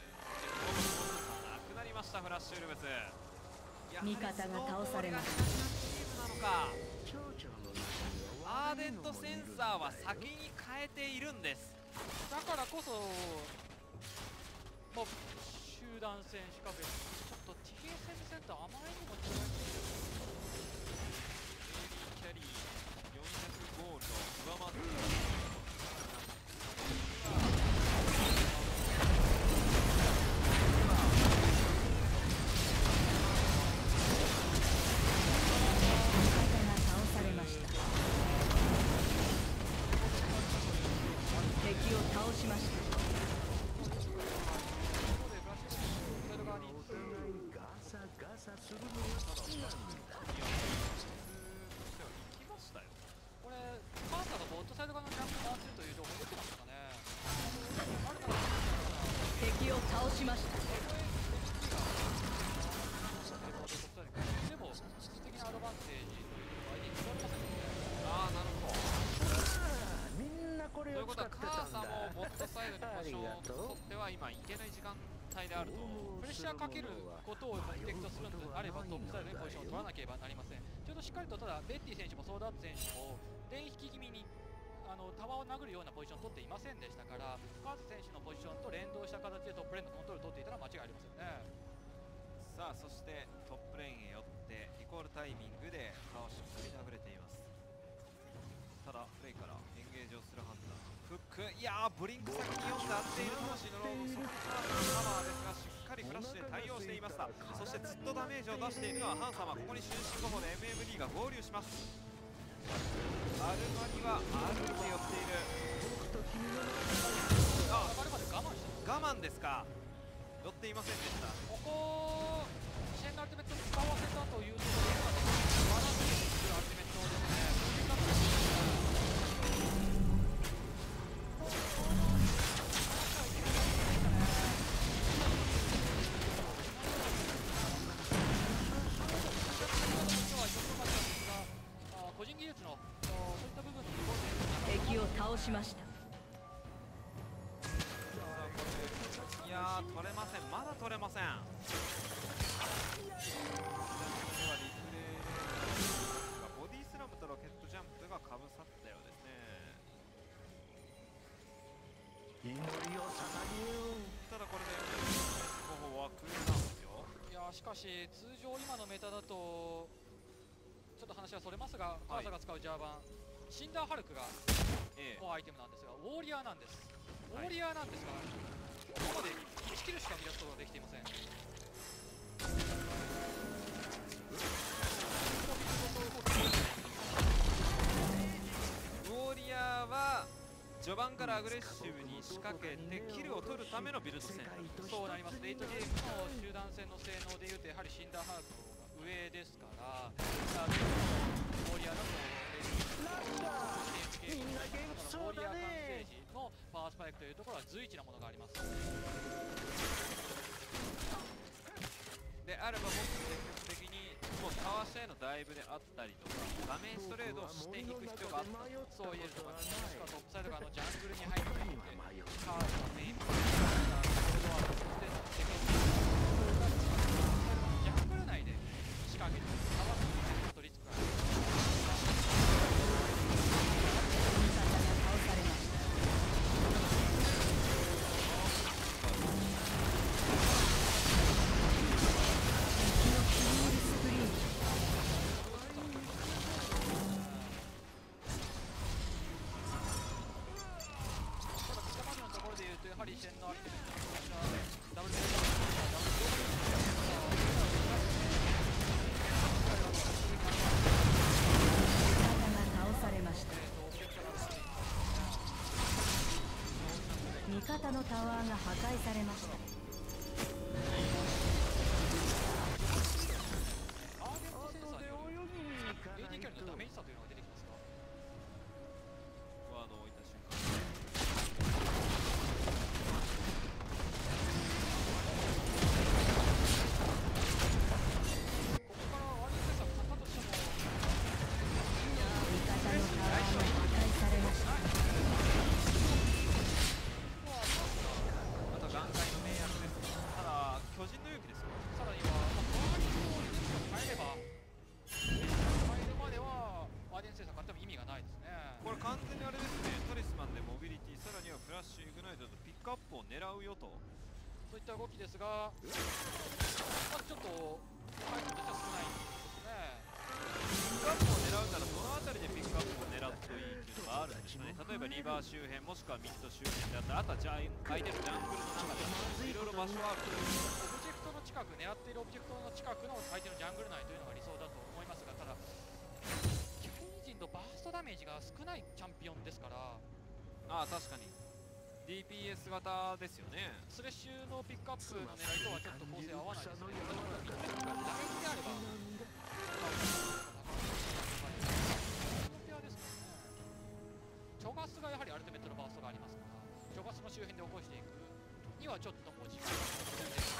なくなりましたフラッシュウルブス。味方が倒されましスノーボールがチームなのかーデントセンサーは先に変えているんです。だからこそ、まあ、集団戦仕掛けちょっと TSM 戦とあまりにも違いすキャ敵を倒しましたでも質的なアドバンテージというのは相手に取られませんのでああなるほどみんなこれをということ使ってたんはカーサもボットサイドにあり故障を取ってはいまいけない時間帯であるとプレッシャーかけることを目的とするのであればトップサイドにポジションを取らなければなりませんちょうどしっかりとただ。ベッティ選手もソーダート選手も連引き気味にあのタワーを殴るようなポジションを取っていませんでしたからカーズ選手のポジションと連動した形でトップレーンのコントロールを取っていたのは間違いありませんね。さあそしてトップレーンへ寄ってリコールタイミングで顔をしっかり殴れています。ただプレイからエンゲージをする判断フック。いやーブリンク先に読んで合っている魂のローそこからのカバーですがしっかりフラッシュで対応していました。そしてずっとダメージを出しているのはハンサマここに終身後方で MMD が合流します。アルマニは歩いて寄っている。あ上がるまで我慢した我慢ですか。寄っていませんでしたここ支援のアルティメットを使わせたというところでだとちょっと話はそれますが、カーサが使うジャーバンシンダーハルクがええ。コアアイテムなんですがウォーリアーなんです。ウはい。ォーリアーなんですが、ここまで1キルしか生み出すことができていません。ウォーリアーは序盤からアグレッシブに仕掛けてキルを取るためのビルド戦。そうなります。レイトゲームの集団戦の性能でいうとやはりシンダーハルクの方が上ですからあのウォーリアーだとレイトゲームみんな元気そうだねウォーリアー完成時のパワースパイクというところは随一なものがありますであればもっと積極的にもうかわしてへのダイブであったりとかダメージトレードをしていく必要があったそう言えると思いますもしくはトップサイド側のジャングルに入っていってカードのメイン戦のアイテムこちらダブル味方のタワーが破壊されましたった動きですが、まずちょっと回数としては少ないですね。ピックアップを狙うならどの辺りでピックアップを狙うといいっていうのがあるんですね。例えばリバー周辺もしくはミッド周辺であったらあとはジャイ相手のジャングルの中でいろいろ場所はあると思いますオブジェクトの近く狙っているオブジェクトの近くの相手のジャングル内というのが理想だと思いますがただキャインジンとバーストダメージが少ないチャンピオンですから。ああ確かに。DPS 型ですよねスレッシュのピックアップの狙いとはちょっと構成合わないですね。ミッドメットからダメージであれば、このペアですかね。チョガスがやはりアルティメットのバーストがありますから、チョガスの周辺で起こしていくにはちょっともう時間がかかる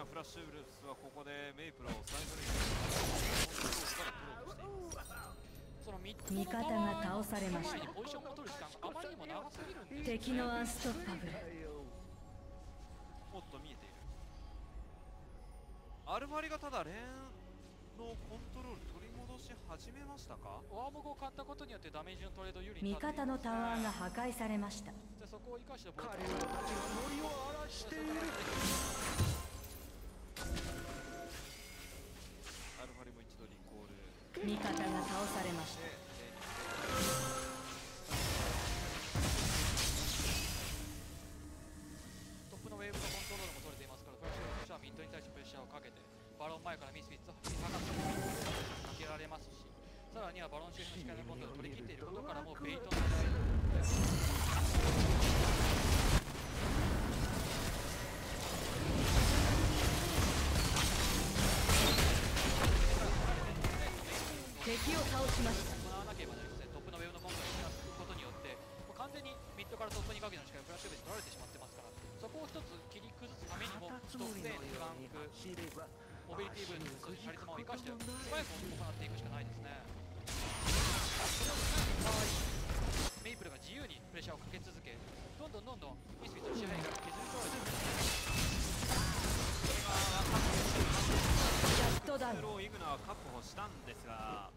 はフラッシュブルースはここでメイプルをサイドレインコントロールから取ろうとしていますそのミッドの味方が倒されました敵のアンストッパブルおっと見えているアルファリがただレーンのコントロール取り戻し始めましたかワーモグを買ったことによってダメージのトレード有利に味方のタワーがが破壊されましたでそこを生かしてボールアルファリも一度リコール。味方が倒されました。トップのウェーブのコントロールも取れていますからフラッシュとしてはミッドに対してプレッシャーをかけてバロン前からミスフィッツを高くかけられますしさらにはバロン周辺の視界のコントロールを取り切っていることからもベイトの狙い敵を倒しました。行わなければなりませんトップのウェーブのコントロールを引くことによってもう完全にミッドからトップにかけての視界をフラッシュベース取られてしまってますからそこを一つ切り崩すためにもトップレーンフランクモビリティブースシャリツマを生かして素早く行っていくしかないですね。メイプルが自由にプレッシャーをかけ続けどんどんどんどんミスフィットの支配が削り取られていくシャットダウンスローイグナは確保したんですが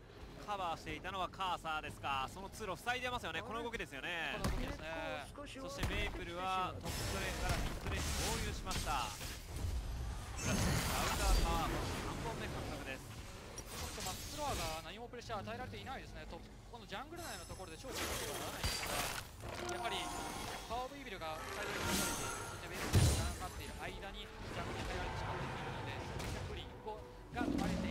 カバーしていたのはカーサーですか。その通路塞いでますよね。この動きですよね。この動きですね。そしてメイプルはトップレーンからミッドレーンに合流しました。プラスアウターパワー3本目獲得です。ちょっとマックスロアが何もプレッシャー与えられていないですね。とこのジャングル内のところで勝負しなければならないんですがやはりパワーオブイビルが大量に出されてそしてベースがかかっている間にジャングルに入られてしまっているのでそういった不利が生まれて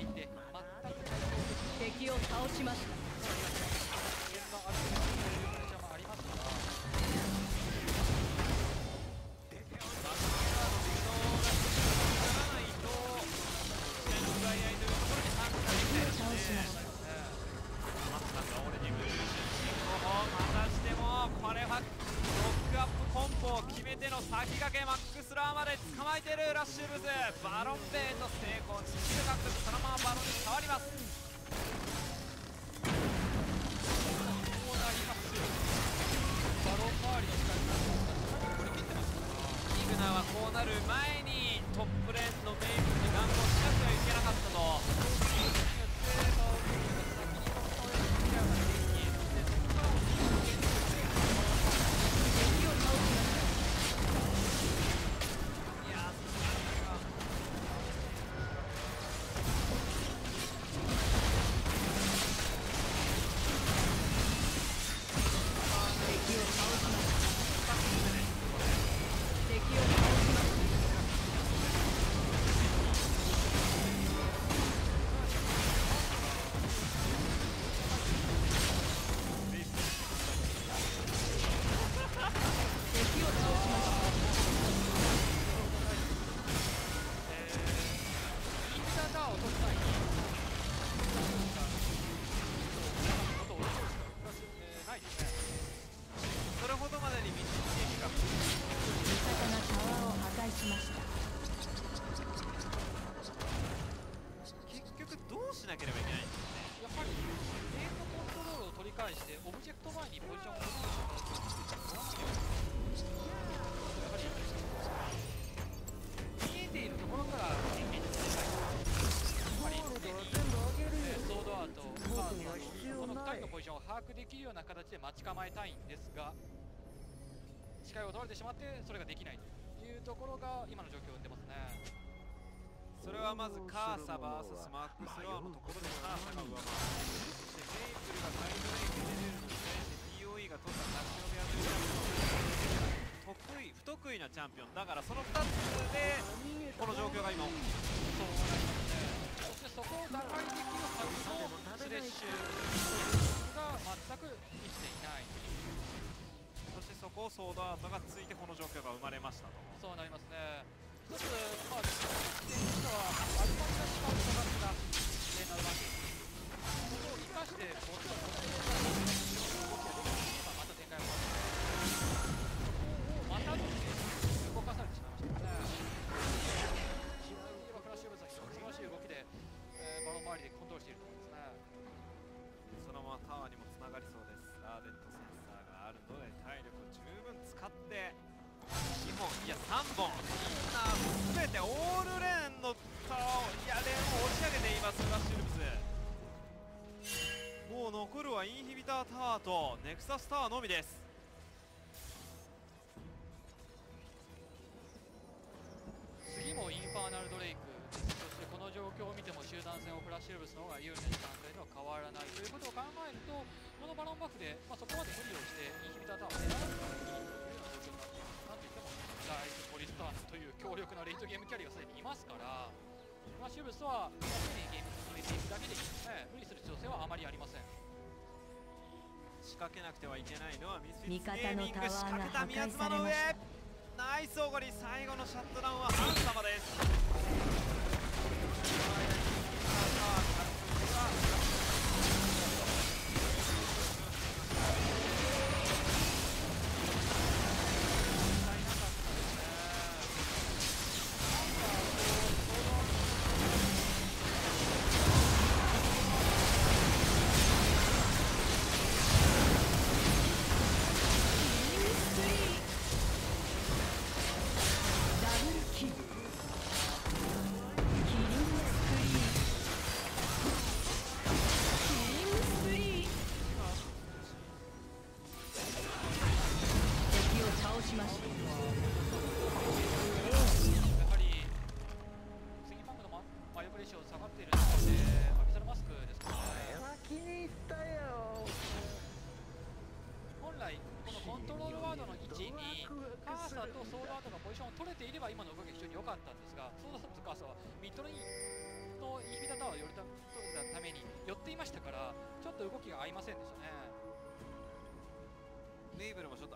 倒しました。危険のあるというプレッシャーもありますからまたしてもこれはロックアップコンボを決めての先駆けマックスラーまで捕まえてるラッシュルズバロンベイト成功チキル獲得そのままバロンに変わりますりの光が取り切ってますイグナーはこうなる前にトップレーンのメイブに難航しなくてはいけなかったと。形で待ち構えたいんですが視界を取られてしまってそれができないというところが今の状況を生んでますね。それはまずカーサ VS マックスロアのところでカーサが上回るそしてメイプルがサイドレイクで出るのに対して POE が取ったタッチオベアというチャンピオン得意不得意なチャンピオンだからその2つでこの状況が今起きているそうなりますねそしてそこを打開できるはずのスレッシュが全くそこをソードアートがついてこの状況が生まれましたと。そうなりますね。一つまあ点としてはアルバニがしまう形が例なるわけです。そこを生かしてボットを動きとネクサスタワーのみです。次もインファーナルドレイク。そしてこの状況を見ても集団戦をフラッシュルブスの方が有利な時間帯では変わらないということを考えるとこのバロンバフで、まあ、そこまで無理をしてインヒビタータワーを狙わずにいいというような状況になっていますなんといってもダイス・ポリスターナという強力なレイトゲームキャリアがすでにいますからフラッシュルブスは丁寧にゲームを進めていくだけでいいですね無理する必要性はあまりありません。仕掛けなくてはいけないのはミスフィ味ッツゲーミング仕掛けた宮妻の上。ナイスおごり。最後のシャットダウンはハン様です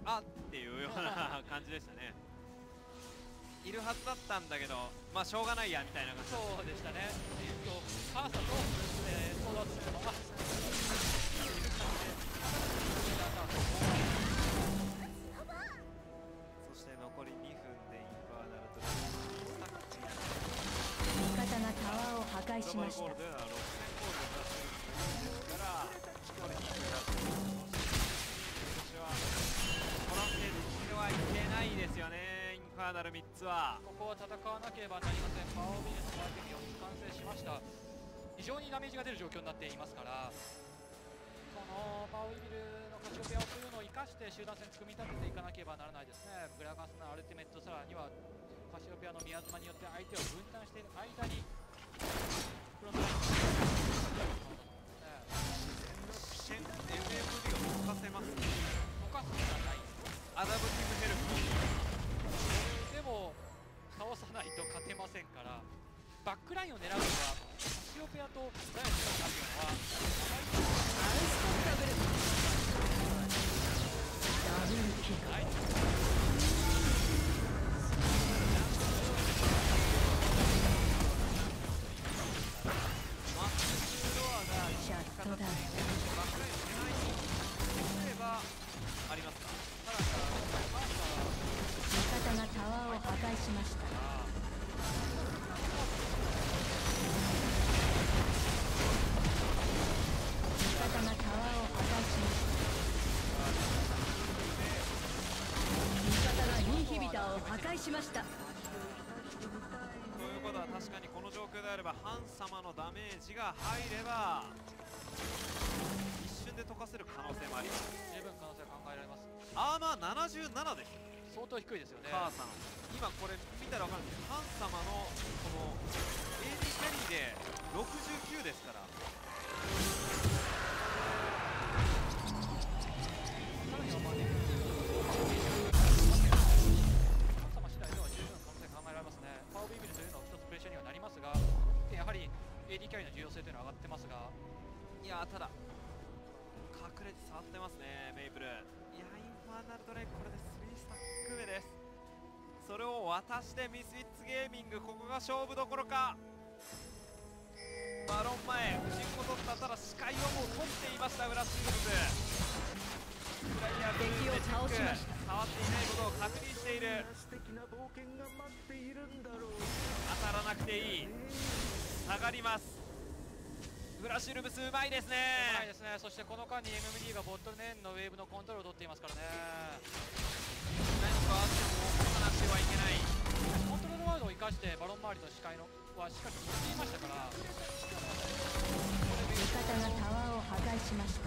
あっていうような感じでしたね。いるはずだったんだけどまあしょうがないやみたいな感じ。そうでしたね。えっとカーサどうするって相談すればあいる感じでそして残り2分でインファーナルトラ味方がタワーを破壊しましたーナル3つは。ここは戦わなければなりません。パワービルの相手に4つ完成しました。非常にダメージが出る状況になっていますから。このパワービルのカシオペアをするのを生かして集団戦組み立てていかなければならないですね。グラガスのアルティメットさらにはカシオペアの宮妻によって相手を分担している間に。フロントラインシェン MMD を溶かせます。溶かすんじゃない。アダプティブヘルプ。でも倒さないと勝てませんからバックラインを狙うのはカシオペアとダイヤスがあのはナイスダブルダブルキックマックスフロアが100%。しました。ということは確かにこの状況であればハン様のダメージが入れば一瞬で溶かせる可能性もあります。十分可能性は考えられます。アーマー77です。相当低いですよね。母さん今これ見たら分かるんですけどハン様のこの AD キャリーで69ですから。さらにはまあただ隠れて触ってますねメイプル。いやインファーナルドレイこれで3スタック目です。それを渡してミスウィッツゲーミングここが勝負どころか。バロン前不審を取ったただ視界をもう取っていましたウラシングズフライヤーブルーでチェック。触っていないことを確認している。当たらなくていい。下がります。フラッシュルブスうまいですね。ないですね。そしてこの間に MMD がボットレーンのウェーブのコントロールを取っていますからね。何かあっても起こさなくてはいけない。コントロールワールドを生かしてバロン周りの視界のはしっかりと取っていましたから。味方がタワーを破壊しました。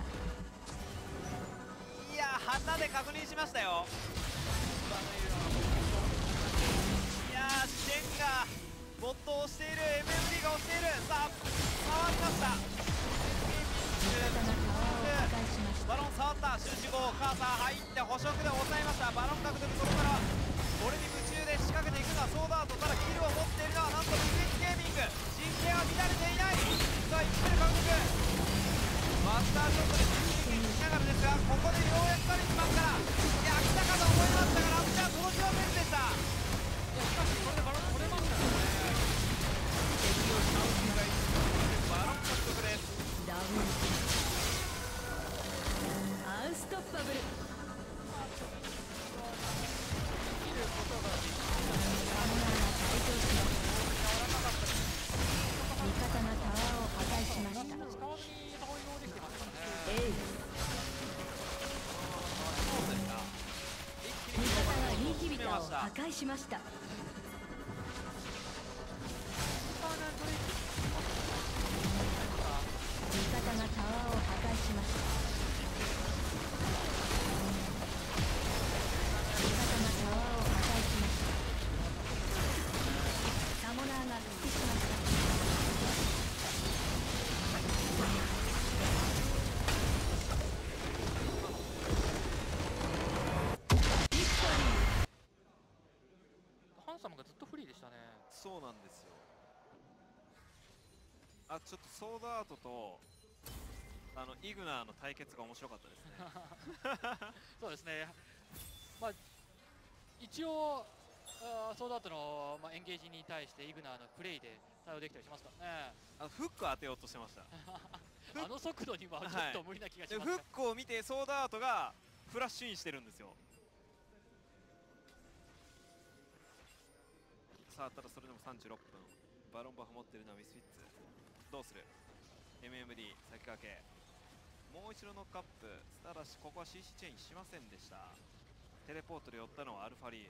いや旗で確認しましたよ。いやーシェンが没頭している。MMD が押している。さあ触りました。味方がタワーを破壊しましたバロン触った。終止後カーサー入って捕食で抑えました。バロン獲得そこからこれに夢中で仕掛けていくのはソードアートただキルを持っているのはなんとミスイッチゲーミング。陣形は乱れていない。さあ1キル獲得マスターショットで急激にしながらですがここでようやく取りに来ますからいや来たかと思いましたがラプチャー届きませんでした。いやしかしこれで破壊しましたちょっとソードアートとあのイグナーの対決が面白かったですね。そうですね、まあ、一応、あーソードアートの、まあ、エンゲージに対してイグナーのプレイで対応できたりしますからね、あのフック当てようとしてました。あの速度にはちょっと無理な気がしでますが、フックを見てソードアートがフラッシュインしてるんですよ。さあただそれでも36分。バロンバフ持ってるのはミスフィッツどうする？MMD 先駆け。もう一度ノックアップ。ただしここは CC チェインしませんでした。テレポートで寄ったのはアルファリー。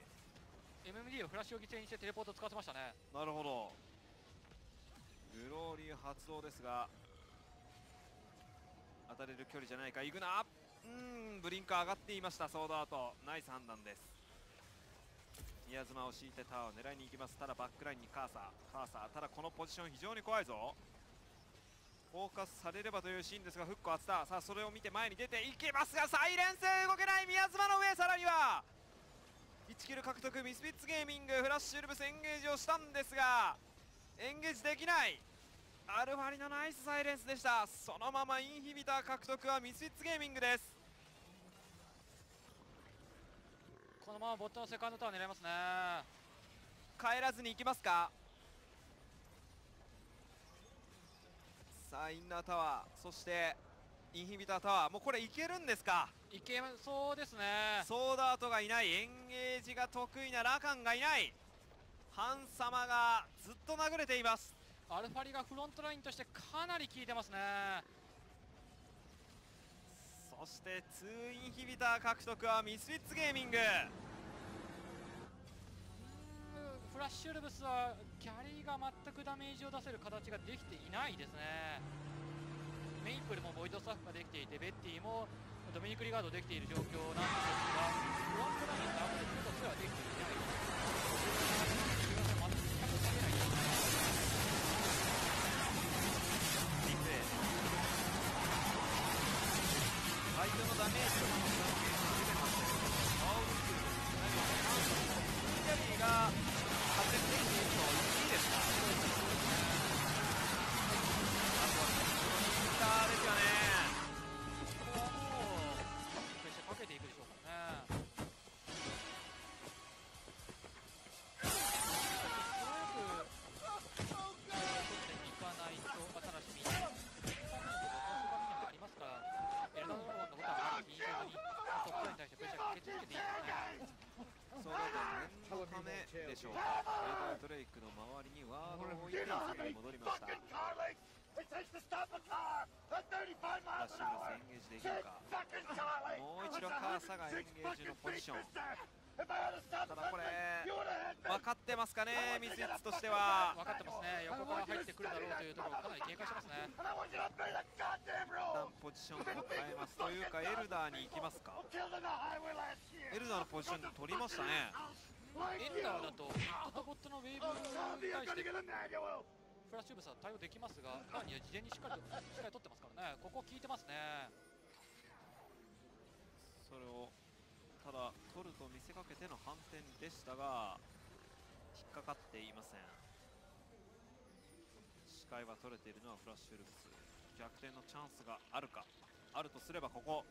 MMD をフラッシュを犠牲にしてテレポートを使わせましたね、なるほど。グローリー発動ですが当たれる距離じゃないか。イグナうーんブリンク上がっていました。ソードアート。ナイス判断です。宮妻を敷いてタワーを狙いに行きます。ただバックラインにカーサー。カーサー。ただこのポジション非常に怖いぞフォーカスされればというシーンですがフックを当てた。さあそれを見て前に出ていきますがサイレンス動けない宮妻の上さらには。1キル獲得ミスフィッツゲーミングフラッシュウルブスエンゲージをしたんですがエンゲージできない。アルファリのナイスサイレンスでした。そのままインヒビター獲得はミスフィッツゲーミングです。このままボットのセカンドタワー狙いますね、帰らずに行きますか？さあインナータワーそしてインヒビタータワーもうこれいけるんですか？いけそうですね、ソーダートがいない。エンゲージが得意なラカンがいない。ハン様がずっと殴れています。アルファリがフロントラインとしてかなり効いてますね、そして2インヒビター獲得はミスフィッツゲーミング。フラッシュウルブスはキャリーが全くダメージを出せる形ができていないですね。メインプルもボイドスタッフができていてベッティもドミニク・リガードできている状況なんですがフロントラインのアップデートすらできていない全く勝てないビッグ A 相手のダメージをますかねミスイッツとしては。分かってますね。横から入ってくるだろうというところをかなり警戒してますね。ポジションを変えますというかエルダーに行きますか。エルダーのポジション取りましたね。エンダーだとミッドとボットのウェーブに対してフラッシュブスは対応できますがバーには事前にしっかりとしっかり取ってますからね。ここ効いてますね。それをただ取ると見せかけての反転でしたが引っかかっていません。視界は取れているのはフラッシュウルブス。逆転のチャンスがあるか。あるとすればここ。